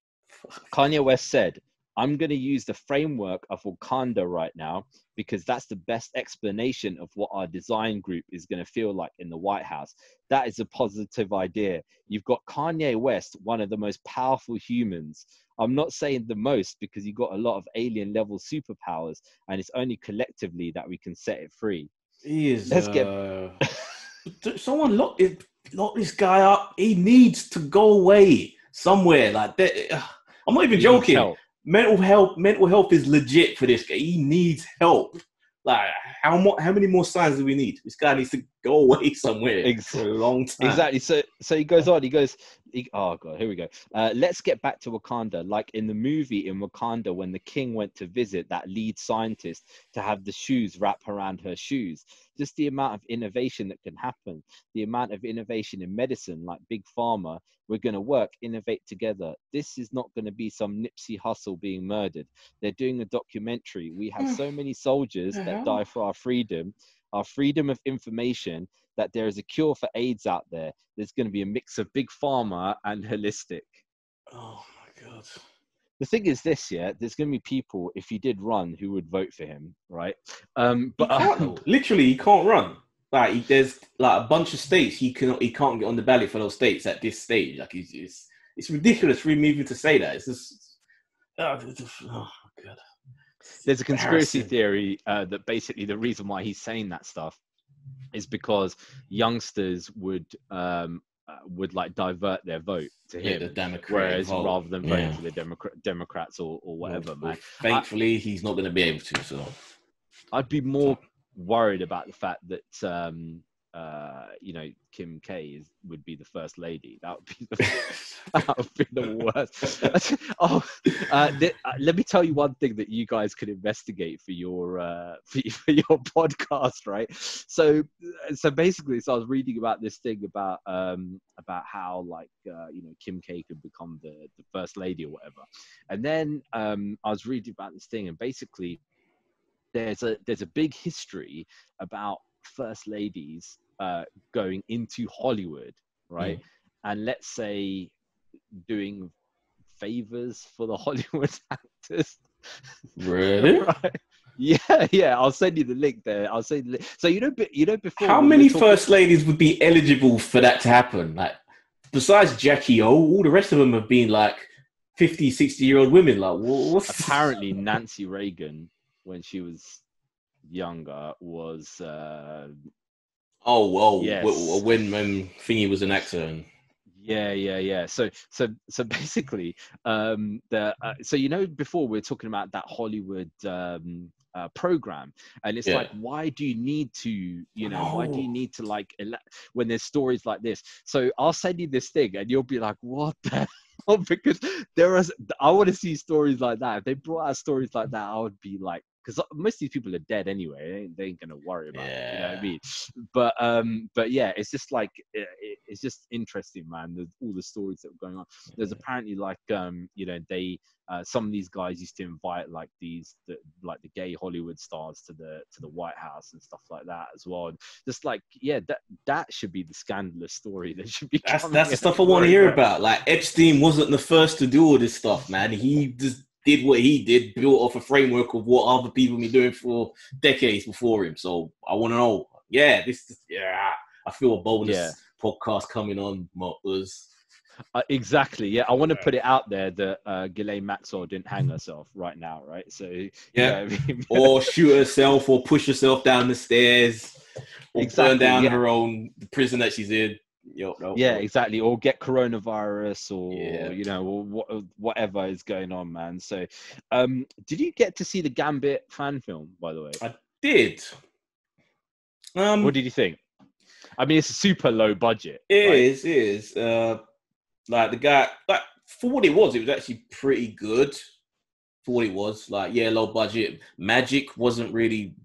Kanye West said, I'm going to use the framework of Wakanda right now because that's the best explanation of what our design group is going to feel like in the White House. That is a positive idea. You've got Kanye West, one of the most powerful humans. I'm not saying the most because you've got a lot of alien level superpowers, and it's only collectively that we can set it free. He is. Let's get- uh, Someone lock lock this guy up. He needs to go away somewhere. Like that. uh, I'm not even joking. Mental health. Mental health is legit for this guy. He needs help. Like how more? How many more signs do we need? This guy needs to go away somewhere Ex- for a long time. Exactly. So so he goes on. He goes. He, oh god, here we go. Uh, let's get back to Wakanda. Like in the movie in Wakanda, when the king went to visit that lead scientist to have the shoes wrap around her shoes. Just the amount of innovation that can happen. The amount of innovation in medicine, like big pharma. We're going to work, innovate together. This is not going to be some Nipsey Hussle being murdered. They're doing a documentary. We have so many soldiers The that mm-hmm. die for our freedom, our freedom of information, that there is a cure for AIDS out there. There's going to be a mix of big pharma and holistic. Oh my god. The thing is this, yeah. There's going to be people if he did run who would vote for him, right? Um, but um, literally, he can't run. Like he, there's like a bunch of states he can he can't get on the ballot for those states at this stage. Like it's it's, it's ridiculous for him even to say that. It's just oh, it's just- oh, God. there's a conspiracy theory uh, that basically the reason why he's saying that stuff is because youngsters would um, uh, would like divert their vote to Yeah, the Democratic whereas vote. rather than voting Yeah. for the Democrat Democrats or, or whatever, Well, man. Thankfully, he's not going to be able to. So I'd be more worried about the fact that um, uh, you know Kim K is would be the first lady. That would be the that would be the worst. oh, uh, th- uh, let me tell you one thing that you guys could investigate for your uh, for, for your podcast, right? So, so basically, so I was reading about this thing about um, about how like uh, you know Kim K could become the the first lady or whatever, and then um, I was reading about this thing, and basically, there's a there's a big history about first ladies uh, going into Hollywood, right? And let's say doing favors for the Hollywood actors. really, right? Yeah, yeah. I'll send you the link there. I'll send the. So you know, you know before. how many talking- first ladies would be eligible for that to happen? Like besides Jackie O, all the rest of them have been like 50, 60 year old women. Like wha- what's Apparently, Nancy Reagan, when she was younger, was uh, Oh, oh, Yes. wh- wh- when when Thingy was an actor. And, Yeah, yeah, yeah. So, so, so basically, um, the uh, so you know before we are talking about that Hollywood um, uh, program, and it's Yeah. like, why do you need to, you know, why do you need to like ele- when there's stories like this? So I'll send you this thing, and you'll be like, what the? Because there is, I want to see stories like that. If they brought out stories like that, I would be like. Because most of these people are dead anyway, they ain't, they ain't gonna worry about it. You know what I mean? but um but yeah it's just like it, it- it's just interesting man the, all the stories that were going on there's apparently like um you know they uh, some of these guys used to invite like these the, like the gay hollywood stars to the to the white house and stuff like that as well and just like yeah that that should be the scandalous story that should be That's that's the stuff I want to hear about. Like Epstein wasn't the first to do all this stuff, man. He just did what he did, built off a framework of what other people been doing for decades before him. So I want to know. Yeah, this is yeah. I feel a bonus Yeah. podcast coming on, Motors. Uh, exactly. Yeah, I want to put it out there that uh, Ghislaine Maxwell didn't hang herself right now, right? So Yeah. you know, I mean, or shoot herself, or push herself down the stairs, or Exactly, burn down yeah. her own prison that she's in. Yeah, exactly. Or get coronavirus, or Yeah. you know, or what, whatever is going on, man. So, um, did you get to see the Gambit fan film, by the way? I did. Um, What did you think? I mean, it's a super low budget. It right? is, it is. Uh, like the guy, like for what it was, it was actually pretty good. For what it was, like yeah, low budget. Magic wasn't really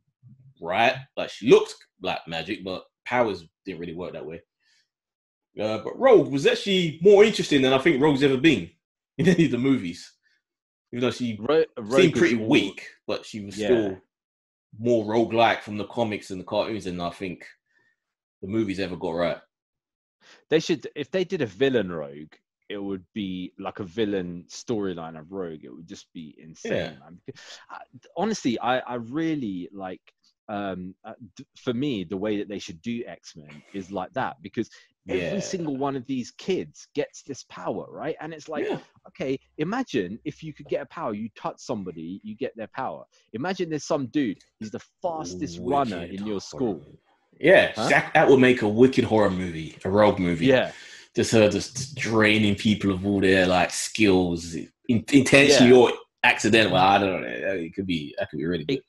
right. Like she looked like magic, but powers didn't really work that way. Uh, but Rogue was actually more interesting than I think Rogue's ever been in any of the movies. Even though she Ro- seemed pretty all- weak, but she was Yeah. still more rogue-like from the comics and the cartoons than I think the movies ever got right. They should, if they did a villain Rogue, it would be like a villain storyline of Rogue. It would just be insane, Yeah. Because, honestly, I, I really like. Um, uh, for me, the way that they should do X Men is like that because every single one of these kids gets this power, right? And it's like, yeah. okay, imagine if you could get a power, you touch somebody, you get their power. Imagine there's some dude, he's the fastest runner in your school. Yeah, Huh? that, that would make a wicked horror movie, a rogue movie. Yeah, just her just draining people of all their like skills, intentionally Yeah. or accidental. I don't know. It could be that could be really good.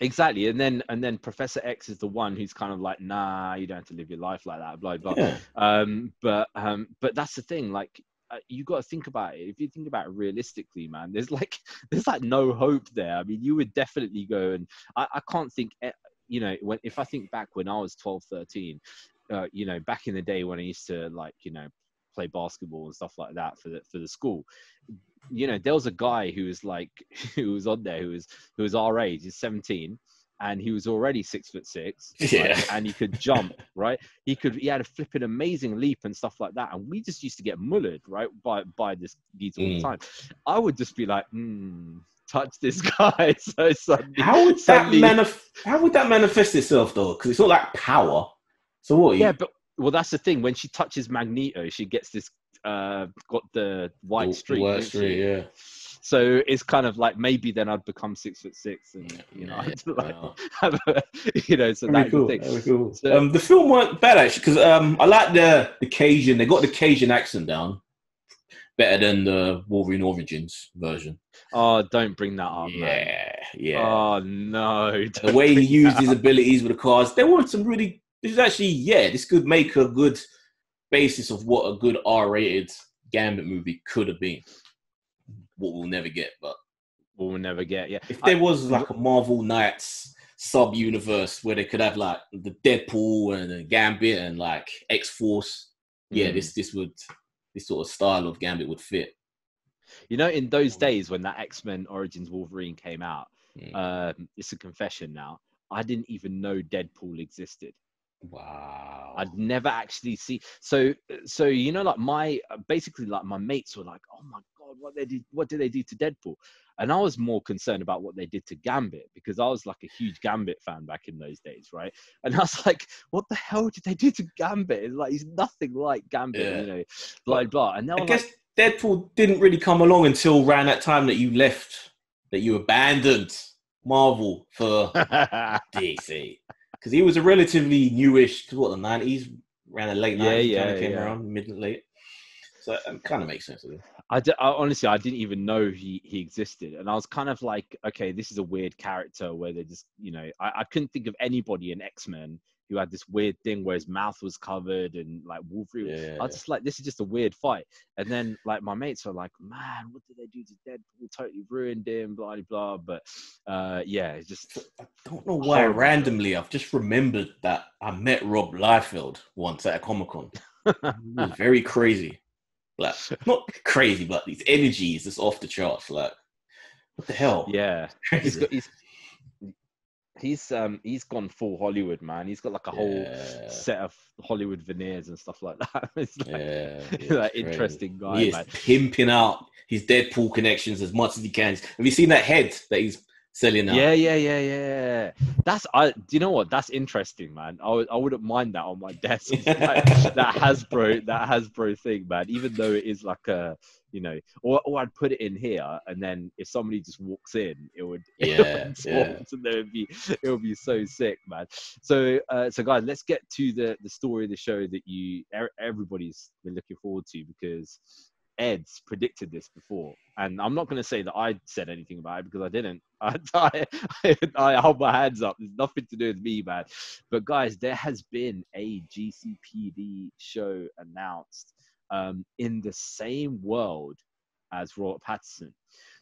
Exactly. And then and then Professor X is the one who's kind of like, nah, you don't have to live your life like that, blah blah. Yeah. Um, but um, but that's the thing, like. Uh, you got to think about it. If you think about it realistically, man, there's like there's like no hope there. I mean, you would definitely go and I, I can't think. eh, You know, when if I think back when I was 12, 13, uh, you know, back in the day when I used to like, you know, play basketball and stuff like that for the for the school. You know, there was a guy who was like who was on there who was who was our age, he's 17, and he was already six foot six, Yeah. right? and he could jump, right? He could, he had a flipping amazing leap and stuff like that, and we just used to get mullered, right, by by this geezer all the Mm. time. I would just be like, hmm, touch this guy. so suddenly, How would that suddenly- manif- How would that manifest itself though? Because it's not like power. So what? Yeah, you, but well, that's the thing. When she touches Magneto, she gets this uh got the white the- the streak. white streak, yeah. So it's kind of like maybe then I'd become six foot six, and you know, Yeah, I'd like, yeah. have a, you know, so Very that's cool. the thing. Cool. So- um, the film weren't bad actually because um, I like the the Cajun. They got the Cajun accent down better than the Wolverine Origins version. Oh, don't bring that up, man. yeah, yeah. Oh no. the way he used his abilities with the cars, there were some really. This is actually yeah. This could make a good basis of what a good R-rated Gambit movie could have been. What we'll never get, but we'll never get. Yeah, if there was like a Marvel Knights sub universe where they could have like the Deadpool and the Gambit and like X Force, yeah, Mm. this this would this sort of style of Gambit would fit. you know, in those days when that X Men Origins Wolverine came out, Mm. um, it's a confession now. I didn't even know Deadpool existed. Wow. I'd never actually see. So, so you know, like my basically like my mates were like, "Oh my god, what they did? What did they do to Deadpool?" And I was more concerned about what they did to Gambit because I was like a huge Gambit fan back in those days, right? And I was like, "What the hell did they do to Gambit? It's like he's nothing like Gambit, Yeah. you know." Blah blah. And they I guess like, Deadpool didn't really come along until around that time that you left, that you abandoned Marvel for DC. Because he was a relatively newish, 'cause what, the 90s? Around the late 90s, Yeah, kind of came yeah. around, mid and late. So um, it kind of makes sense. I. I, d- I honestly I didn't even know he he existed, and I was kind of like, okay, this is a weird character where they just, you know, I, I couldn't think of anybody in X Men who had this weird thing where his mouth was covered and like Wolverine. Yeah. I was just like, this is just a weird fight. And then like my mates are like, man, what did they do to Deadpool? Totally ruined him, blah blah. blah. But uh, yeah, it's just I don't know why Horrible. randomly I've just remembered that I met Rob Liefeld once at a Comic Con. was very crazy. Like not crazy, but these energies just off the charts. Like what the hell? yeah. He's Crazy. got he's he's um he's gone full Hollywood, man. He's got like a whole set of Hollywood veneers and stuff like that. It's like, Yeah, like yeah, interesting guy, He is pimping out his Deadpool connections as much as he can. Have you seen that head that he's selling? Yeah, yeah, yeah, yeah. That's I. Do you know what? That's interesting, man. I I wouldn't mind that on my desk. Like, that Hasbro, that Hasbro thing, man. Even though it is like a, you know, or or I'd put it in here, and then if somebody just walks in, it would, it Yeah, would yeah. and it would be, it would be so sick, man. So, uh, so guys, let's get to the the story of the show that you er- everybody's been looking forward to because Ed's predicted this before, and I'm not going to say that I said anything about it because I didn't. I, I, I hold my hands up. There's nothing to do with me, man. But guys, there has been a GCPD show announced um, in the same world as Robert Pattinson.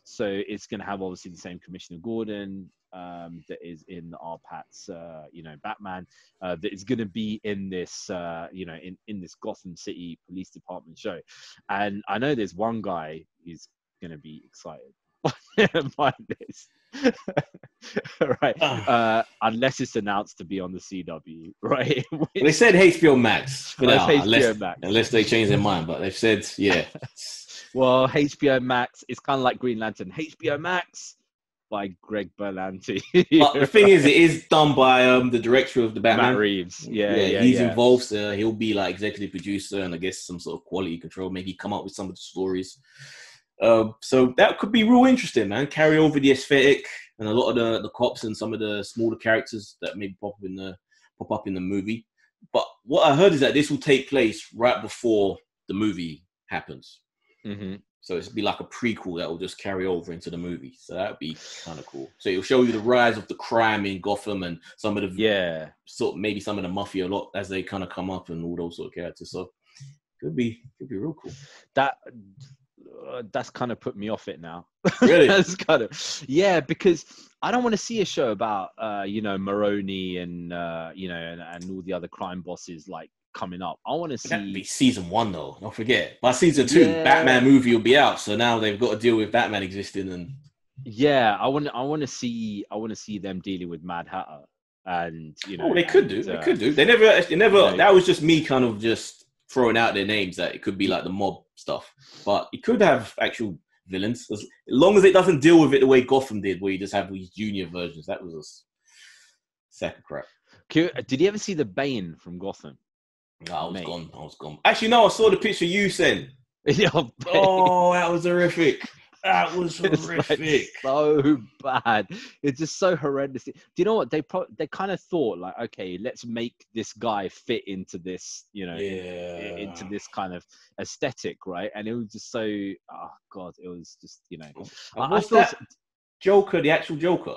So it's going to have obviously the same Commissioner Gordon um, that is in our Pat's, uh, you know, Batman. Uh, that is going to be in this, uh, you know, in in this Gotham City Police Department show. And I know there's one guy who's going to be excited by this. right. Uh, unless it's announced to be on the CW, right? They said HBO Max for now, it's unless, HBO Max. unless they change their mind. But they've said, yeah, well, HBO Max is kind of like Green Lantern. HBO Max by Greg Berlanti. but the thing is, it is done by um, the director of the Batman. Matt Reeves. Yeah, yeah, he's yeah. involved. Uh, he'll be like executive producer and I guess some sort of quality control. Maybe come up with some of the stories. Uh, so that could be real interesting, man. Carry over the aesthetic and a lot of the, the cops and some of the smaller characters that maybe pop up in the pop up in the movie. But what I heard is that this will take place right before the movie happens. hmm So it'll be like a prequel that will just carry over into the movie. So that would be kind of cool. So it'll show you the rise of the crime in Gotham and some of the Yeah. sort maybe some of the mafia a lot as they kind of come up and all those sort of characters. So could be could be real cool. That uh, that's kind of put me off it now. Really? that's kind of yeah, because I don't want to see a show about uh, you know Maroni and uh, you know and, and all the other crime bosses like coming up. I want to see. season one though. Don't forget. By season two, Yeah. Batman movie will be out. So now they've got to deal with Batman existing and Yeah, I want I want to see I want to see them dealing with Mad Hatter, and you know oh, they could and, do. They uh, could do. They never. They never. you know- that was just me kind of just throwing out their names. That it could be like the mob stuff, but it could have actual villains as long as it doesn't deal with it the way Gotham did, where you just have these junior versions. That was a sack of crap. Did you ever see the Bane from Gotham? No, I was Mate. gone. I was gone. Actually, no. I saw the picture you sent. Yeah, Oh, that was horrific. That was It's like horrific. so bad. It's just so horrendous. Do you know what they pro- they kind of thought like, okay, let's make this guy fit into this, you know, Yeah. into this kind of aesthetic, right? And it was just so, oh god, it was just, you know, And I, I what's that Joker? The actual Joker.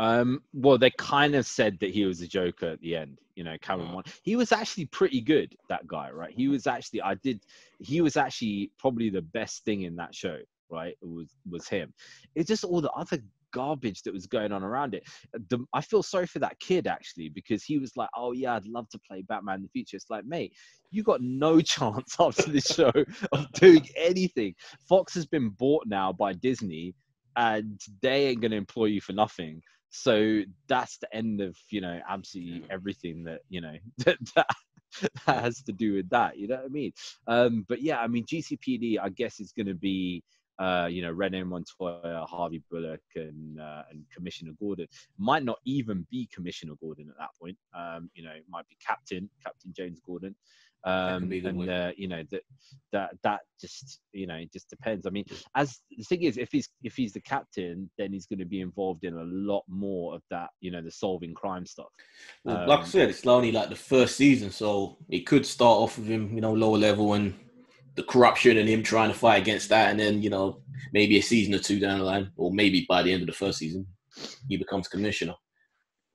Um, well, they kind of said that he was a Joker at the end. You know, Cameron won. He was actually pretty good. That guy, right? He was actually. I did. He was actually probably the best thing in that show. Right? It was was him. It's just all the other garbage that was going on around it. The, I feel sorry for that kid actually because he was like, "Oh yeah, I'd love to play Batman in the future." It's like, mate, you got no chance after this show of doing anything. Fox has been bought now by Disney, and they ain't gonna employ you for nothing so that's the end of you know absolutely everything that you know that, that that has to do with that you know what i mean? Um but yeah i mean gcpd i guess is going to be uh you know rene montoya harvey bullock and uh, and commissioner gordon. Might not even be commissioner gordon at that point. Um you know it might be captain captain james gordon um and uh, you know that that that just you know it just depends i mean as the thing is, if he's if he's the captain, then he's going to be involved in a lot more of that, you know, the solving crime stuff. Well, like I Um, said, it's only like the first season, so it could start off with him, you know, lower level and the corruption and him trying to fight against that, and then you know maybe a season or two down the line, or maybe by the end of the first season, he becomes commissioner.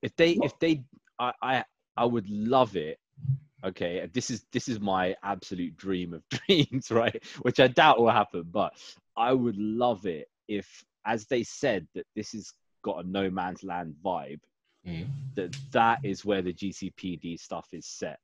If they if they I I, I would love it. Okay, this is this is my absolute dream of dreams, right? Which I doubt will happen, but I would love it if, as they said, that this has got a no man's land vibe. Mm. that that is where the GCPD stuff is set,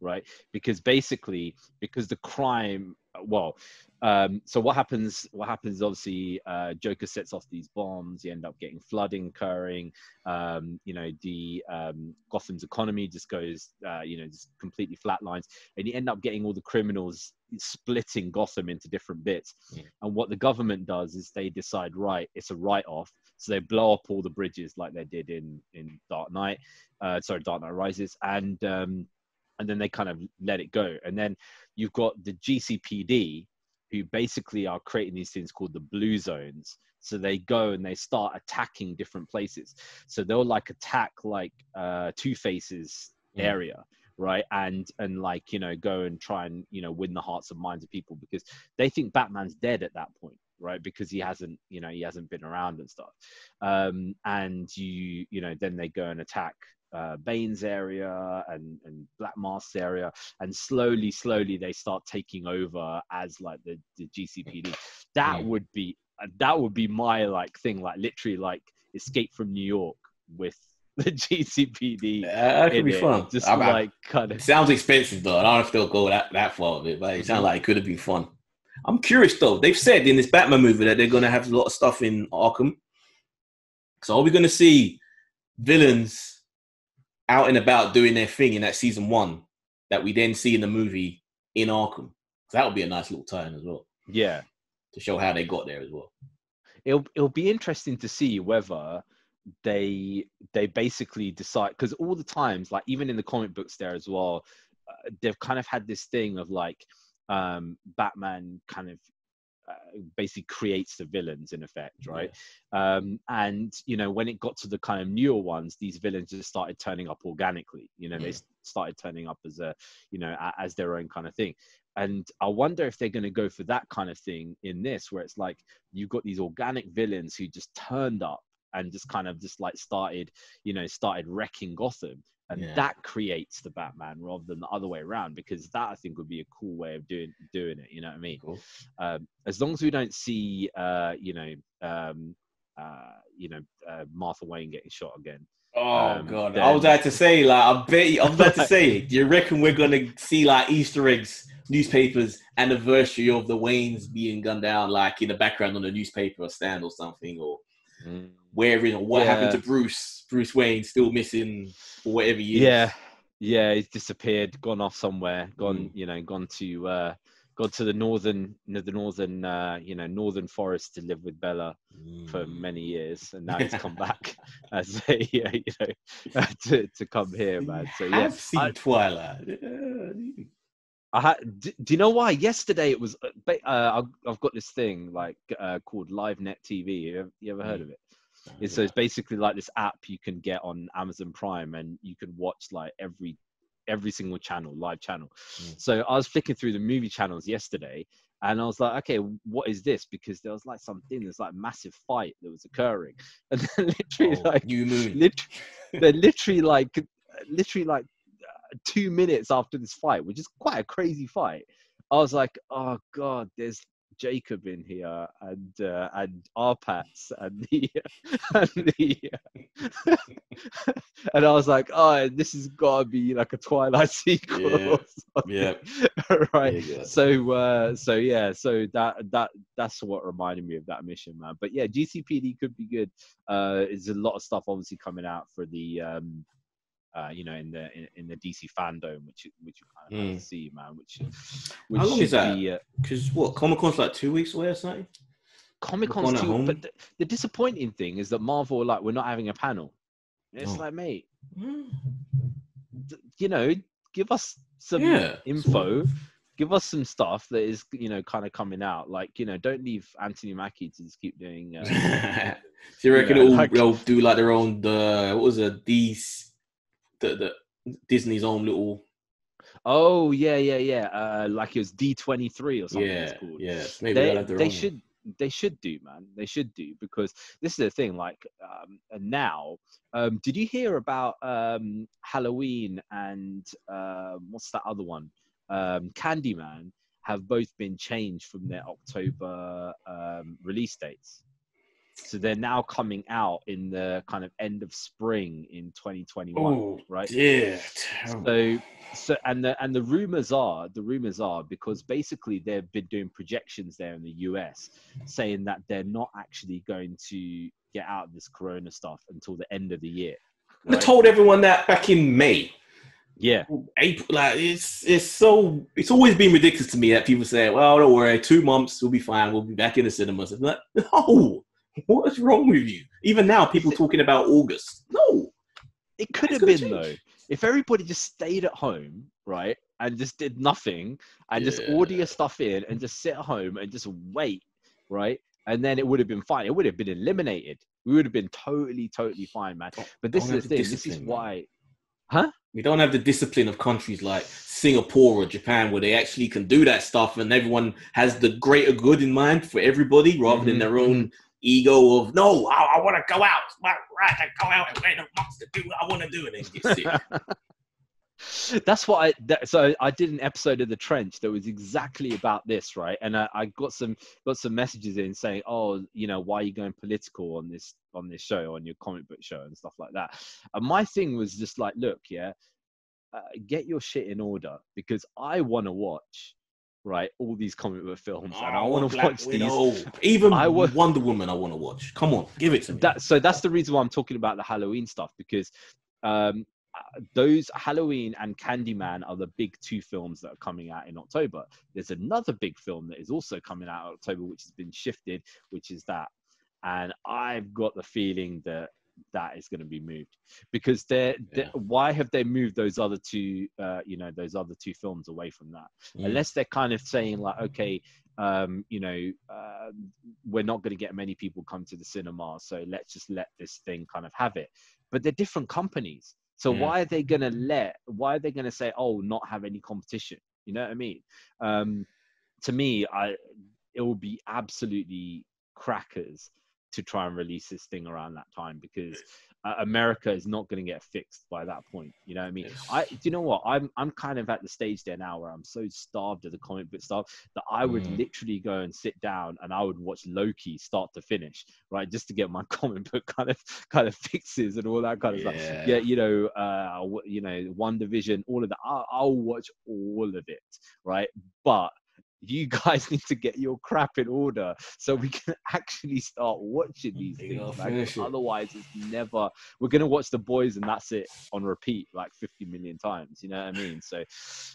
right? Because basically, because the crime, well, um, so what happens? What happens? Obviously, uh, Joker sets off these bombs. You end up getting flooding occurring. Um, you know, the um, Gotham's economy just goes, uh, you know, just completely flatlines, and you end up getting all the criminals splitting Gotham into different bits. Yeah. And what the government does is they decide, right, it's a write-off, so they blow up all the bridges like they did in in Dark Knight, uh, sorry, Dark Knight Rises, and um, and then they kind of let it go. And then you've got the GCPD, who basically are creating these things called the blue zones. So they go and they start attacking different places. So they'll like attack like uh, Two Faces Mm. area, right? And and like you know go and try and you know win the hearts and minds of people because they think Batman's dead at that point right because he hasn't you know he hasn't been around and stuff um and you you know then they go and attack uh bane's area and and black mask's area and slowly slowly they start taking over as like the the gcpd that Mm. would be uh, that would be my like thing like literally like escape from new york with the gcpd Yeah, that could be it, fun. just I- I- like kind of sounds expensive though. I don't know if they'll go that, that far with it, but it sounds like it could have been fun. I'm curious though. They've said in this Batman movie that they're going to have a lot of stuff in Arkham. So are we going to see villains out and about doing their thing in that season one that we then see in the movie in Arkham? 'Cause that would be a nice little tie-in as well yeah to show how they got there as well. it'll it'll be interesting to see whether they they basically decide because all the times like even in the comic books there as well uh, they've kind of had this thing of like um batman kind of uh, basically creates the villains in effect right? Um and you know when it got to the kind of newer ones these villains just started turning up organically you know they Yeah. s- started turning up as a you know a, as their own kind of thing. And i wonder if they're going to go for that kind of thing in this where it's like you've got these organic villains who just turned up and just kind of just like started you know started wrecking gotham and Yeah. that creates the batman rather than the other way around because that i think would be a cool way of doing doing it you know what i mean Cool. um, as long as we don't see uh, you know um, uh, you know uh, martha wayne getting shot again Oh Um, god, then- I was about to say like I bet you, I'm about to say, do you reckon we're gonna see like Easter eggs, newspapers, anniversary of the Waynes being gunned down, like in the background on a newspaper stand or something, or Mm. Where you know what happened to Bruce, Bruce Wayne still missing or whatever he is. Yeah, yeah, he's disappeared, gone off somewhere, gone, Mm. you know, gone to uh gone to the northern the northern uh you know northern forest to live with Bella for Mm. many years and now he's come back as a yeah, you know to, to come here man so yeah I've seen I- Twilight. I had. Do, do you know why? Yesterday it was. uh, Uh, I've, I've got this thing like uh, called LiveNet TV. You ever, you ever heard Mm. of it? It's, so it's basically like this app you can get on Amazon Prime, and you can watch like every every single channel, live channel. Mm. So I was flicking through the movie channels yesterday, and I was like, okay, what is this? Because there was like something, there's like massive fight that was occurring, and then literally Oh, like New Moon. lit- they're literally like literally like two minutes after this fight which is quite a crazy fight i was like oh god there's jacob in here and uh, and R-Pattz and the and the and i was like oh this has got to be like a twilight sequel Yeah, yeah. right. You so uh so yeah so that that that's what reminded me of that mission man. But yeah gcpd could be good. Uh there's a lot of stuff obviously coming out for the um uh you know in the in, in the dc fandom which which you kind of Mm. see man which which long is that? be uh, Because what Comic Con's like two weeks away or something. comic Con con's home? but the, the disappointing thing is that marvel like we're not having a panel it's Oh. like mate Mm. d- you know give us some Yeah. info give us some stuff that is you know kind of coming out like you know don't leave anthony mackie to just keep doing uh, so you reckon Yeah, it'll, like- they'll do like their own the what was it these the the Disney's own little oh yeah yeah yeah. Uh like it was d23 or something yeah yeah maybe they, they own. should they should do man. They should do because this is the thing like um and now um did you hear about um halloween and um what's that other one? Um candyman have both been changed from their october um release dates so they're now coming out in the kind of end of spring in 2021 oh right yeah so so and the and the rumors are the rumors are because basically they've been doing projections there in the US saying that they're not actually going to get out of this corona stuff until the end of the year. I right? told everyone that back in May Yeah. April like it's it's so it's always been ridiculous to me that people say well don't worry two months we'll be fine we'll be back in the cinemas I'm like no what is wrong with you even now people talking about August no It could have been though if everybody just stayed at home, right, and just did nothing and just order your stuff in and just sit at home and just wait, right? And then it would have been fine. It would have been eliminated. We would have been totally, totally fine, man. But this is the thing. This is why. Huh? we don't have the discipline of countries like Singapore or Japan where they actually can do that stuff and everyone has the greater good in mind for everybody rather than Mhm, their own ego of no, I, I want to go out. It's my right to go out and wear the months to do what I want to do and then get. That's what I. That, so I did an episode of the Trench that was exactly about this, right? And I, I got some got some messages in saying, "Oh, you know, why are you going political on this on this show, on your comic book show, and stuff like that." And my thing was just like, look, yeah, uh, get your shit in order because I want to watch, right, all these comic book films, and I Oh, want to watch these. Even I wa- Wonder Woman I want to watch. Come on, give it to me. that so that's the reason why I'm talking about the Halloween stuff because um, uh, those Halloween and Candyman are the big two films that are coming out in October. There's another big film that is also coming out in October, which has been shifted, which is that, and I've got the feeling that that is going to be moved because they're, they're Yeah. why have they moved those other two uh, you know those other two films away from that Mm. unless they're kind of saying like okay um you know uh, we're not going to get many people come to the cinema so let's just let this thing kind of have it but they're different companies so Yeah. why are they going to let why are they going to say oh not have any competition you know what i mean um to me i it will be absolutely crackers to try and release this thing around that time because uh, America is not going to get fixed by that point. You know what I mean? Yes. I do you know what? I'm I'm kind of at the stage there now where I'm so starved of the comic book stuff that I would Mm. literally go and sit down and I would watch Loki start to finish, right, just to get my comic book kind of kind of fixes and all that kind of stuff. Yeah, you know, uh, you know, WandaVision, all of that. I'll, I'll watch all of it, right? But you guys need to get your crap in order so we can actually start watching these You things. it. Otherwise, it's never. We're gonna watch the boys and that's it on repeat like 50 million times. You know what I mean? So,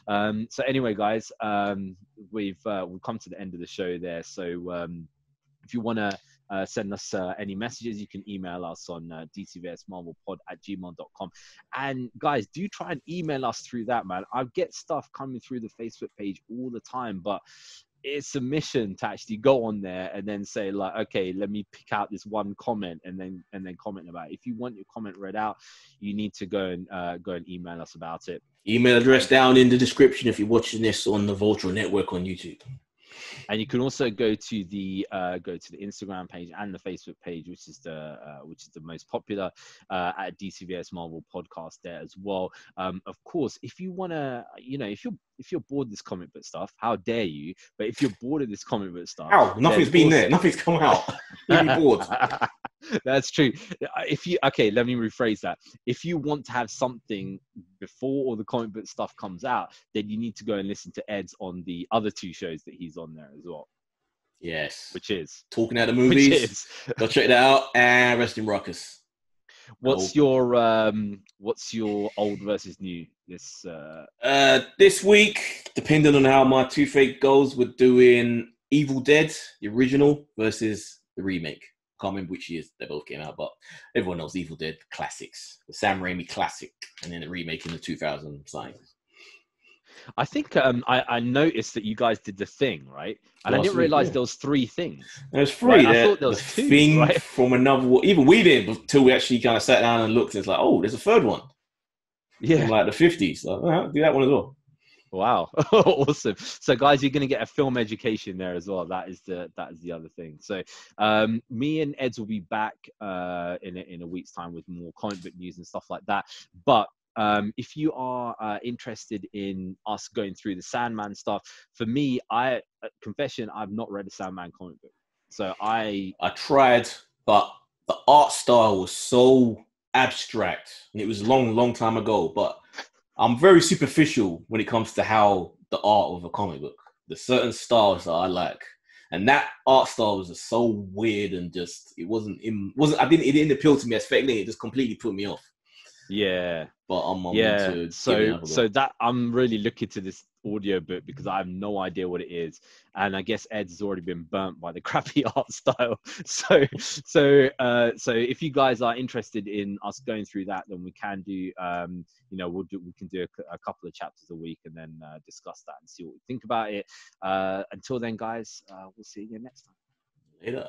um, so anyway, guys, um, we've uh, we've come to the end of the show there. So, um, if you want to uh, send us uh, any messages, you can email us on uh, dcvsmarvelpod at gmail.com. And guys, do try and email us through that, man. I get stuff coming through the Facebook page all the time, but it's a mission to actually go on there and then say like okay let me pick out this one comment and then and then comment about it if you want your comment read out you need to go and uh, go and email us about it Email address down in the description if you're watching this on the Voltron Network on YouTube. And you can also go to the uh, go to the Instagram page and the Facebook page, which is the uh, which is the most popular uh, at DCVS Marvel Podcast there as well. Um, of course, if you want to, you know, if you're if you're bored of this comic book stuff, how dare you? But if you're bored of this comic book stuff, Ow, nothing's been there. Nothing's come out. You'll be bored. That's true. If you okay, let me rephrase that. If you want to have something before all the comic book stuff comes out, then you need to go and listen to Ed's on the other two shows that he's on there as well, Yes. which is Talking out the which movies. is Go check that out. And resting Ruckus. What's your um what's your old versus new this uh Uh, this week, depending on how my toothache goes, we're doing Evil Dead, the original, versus the remake. Can't remember which years they both came out, but everyone knows Evil Dead classics. The Sam Raimi classic, and then the remake in the 2000 sign. I think um I, I noticed that you guys did the thing, right? And I didn't realize yeah. there was three things. There's three. Right, I thought there was the two, thing right? from another. Even we did until we actually kind of sat down and looked. And it's like, oh, there's a third one Yeah. from like the 50s. So, all right, do that one as well. Wow, awesome! So, guys, you're going to get a film education there as well. That is the that is the other thing. So, um, me and Eds will be back uh, in a, in a week's time with more comic book news and stuff like that. But um, if you are uh, interested in us going through the Sandman stuff, for me, I uh, confession, I've not read a Sandman comic book, so I I tried, but the art style was so abstract, and it was a long, long time ago. But I'm very superficial when it comes to how the art of a comic book. There's certain styles that I like, and that art style was just so weird and just it wasn't in wasn't I didn't it didn't appeal to me aesthetically. It just completely put me off. Yeah. But I'm, I'm yeah. so so that i'm really looking to this audio book because i have no idea what it is. And i guess ed's already been burnt by the crappy art style. So so uh so if you guys are interested in us going through that then we can do um you know we'll do we can do a, a couple of chapters a week and then uh, discuss that and see what we think about it. Uh until then guys uh we'll see you again next time. Later.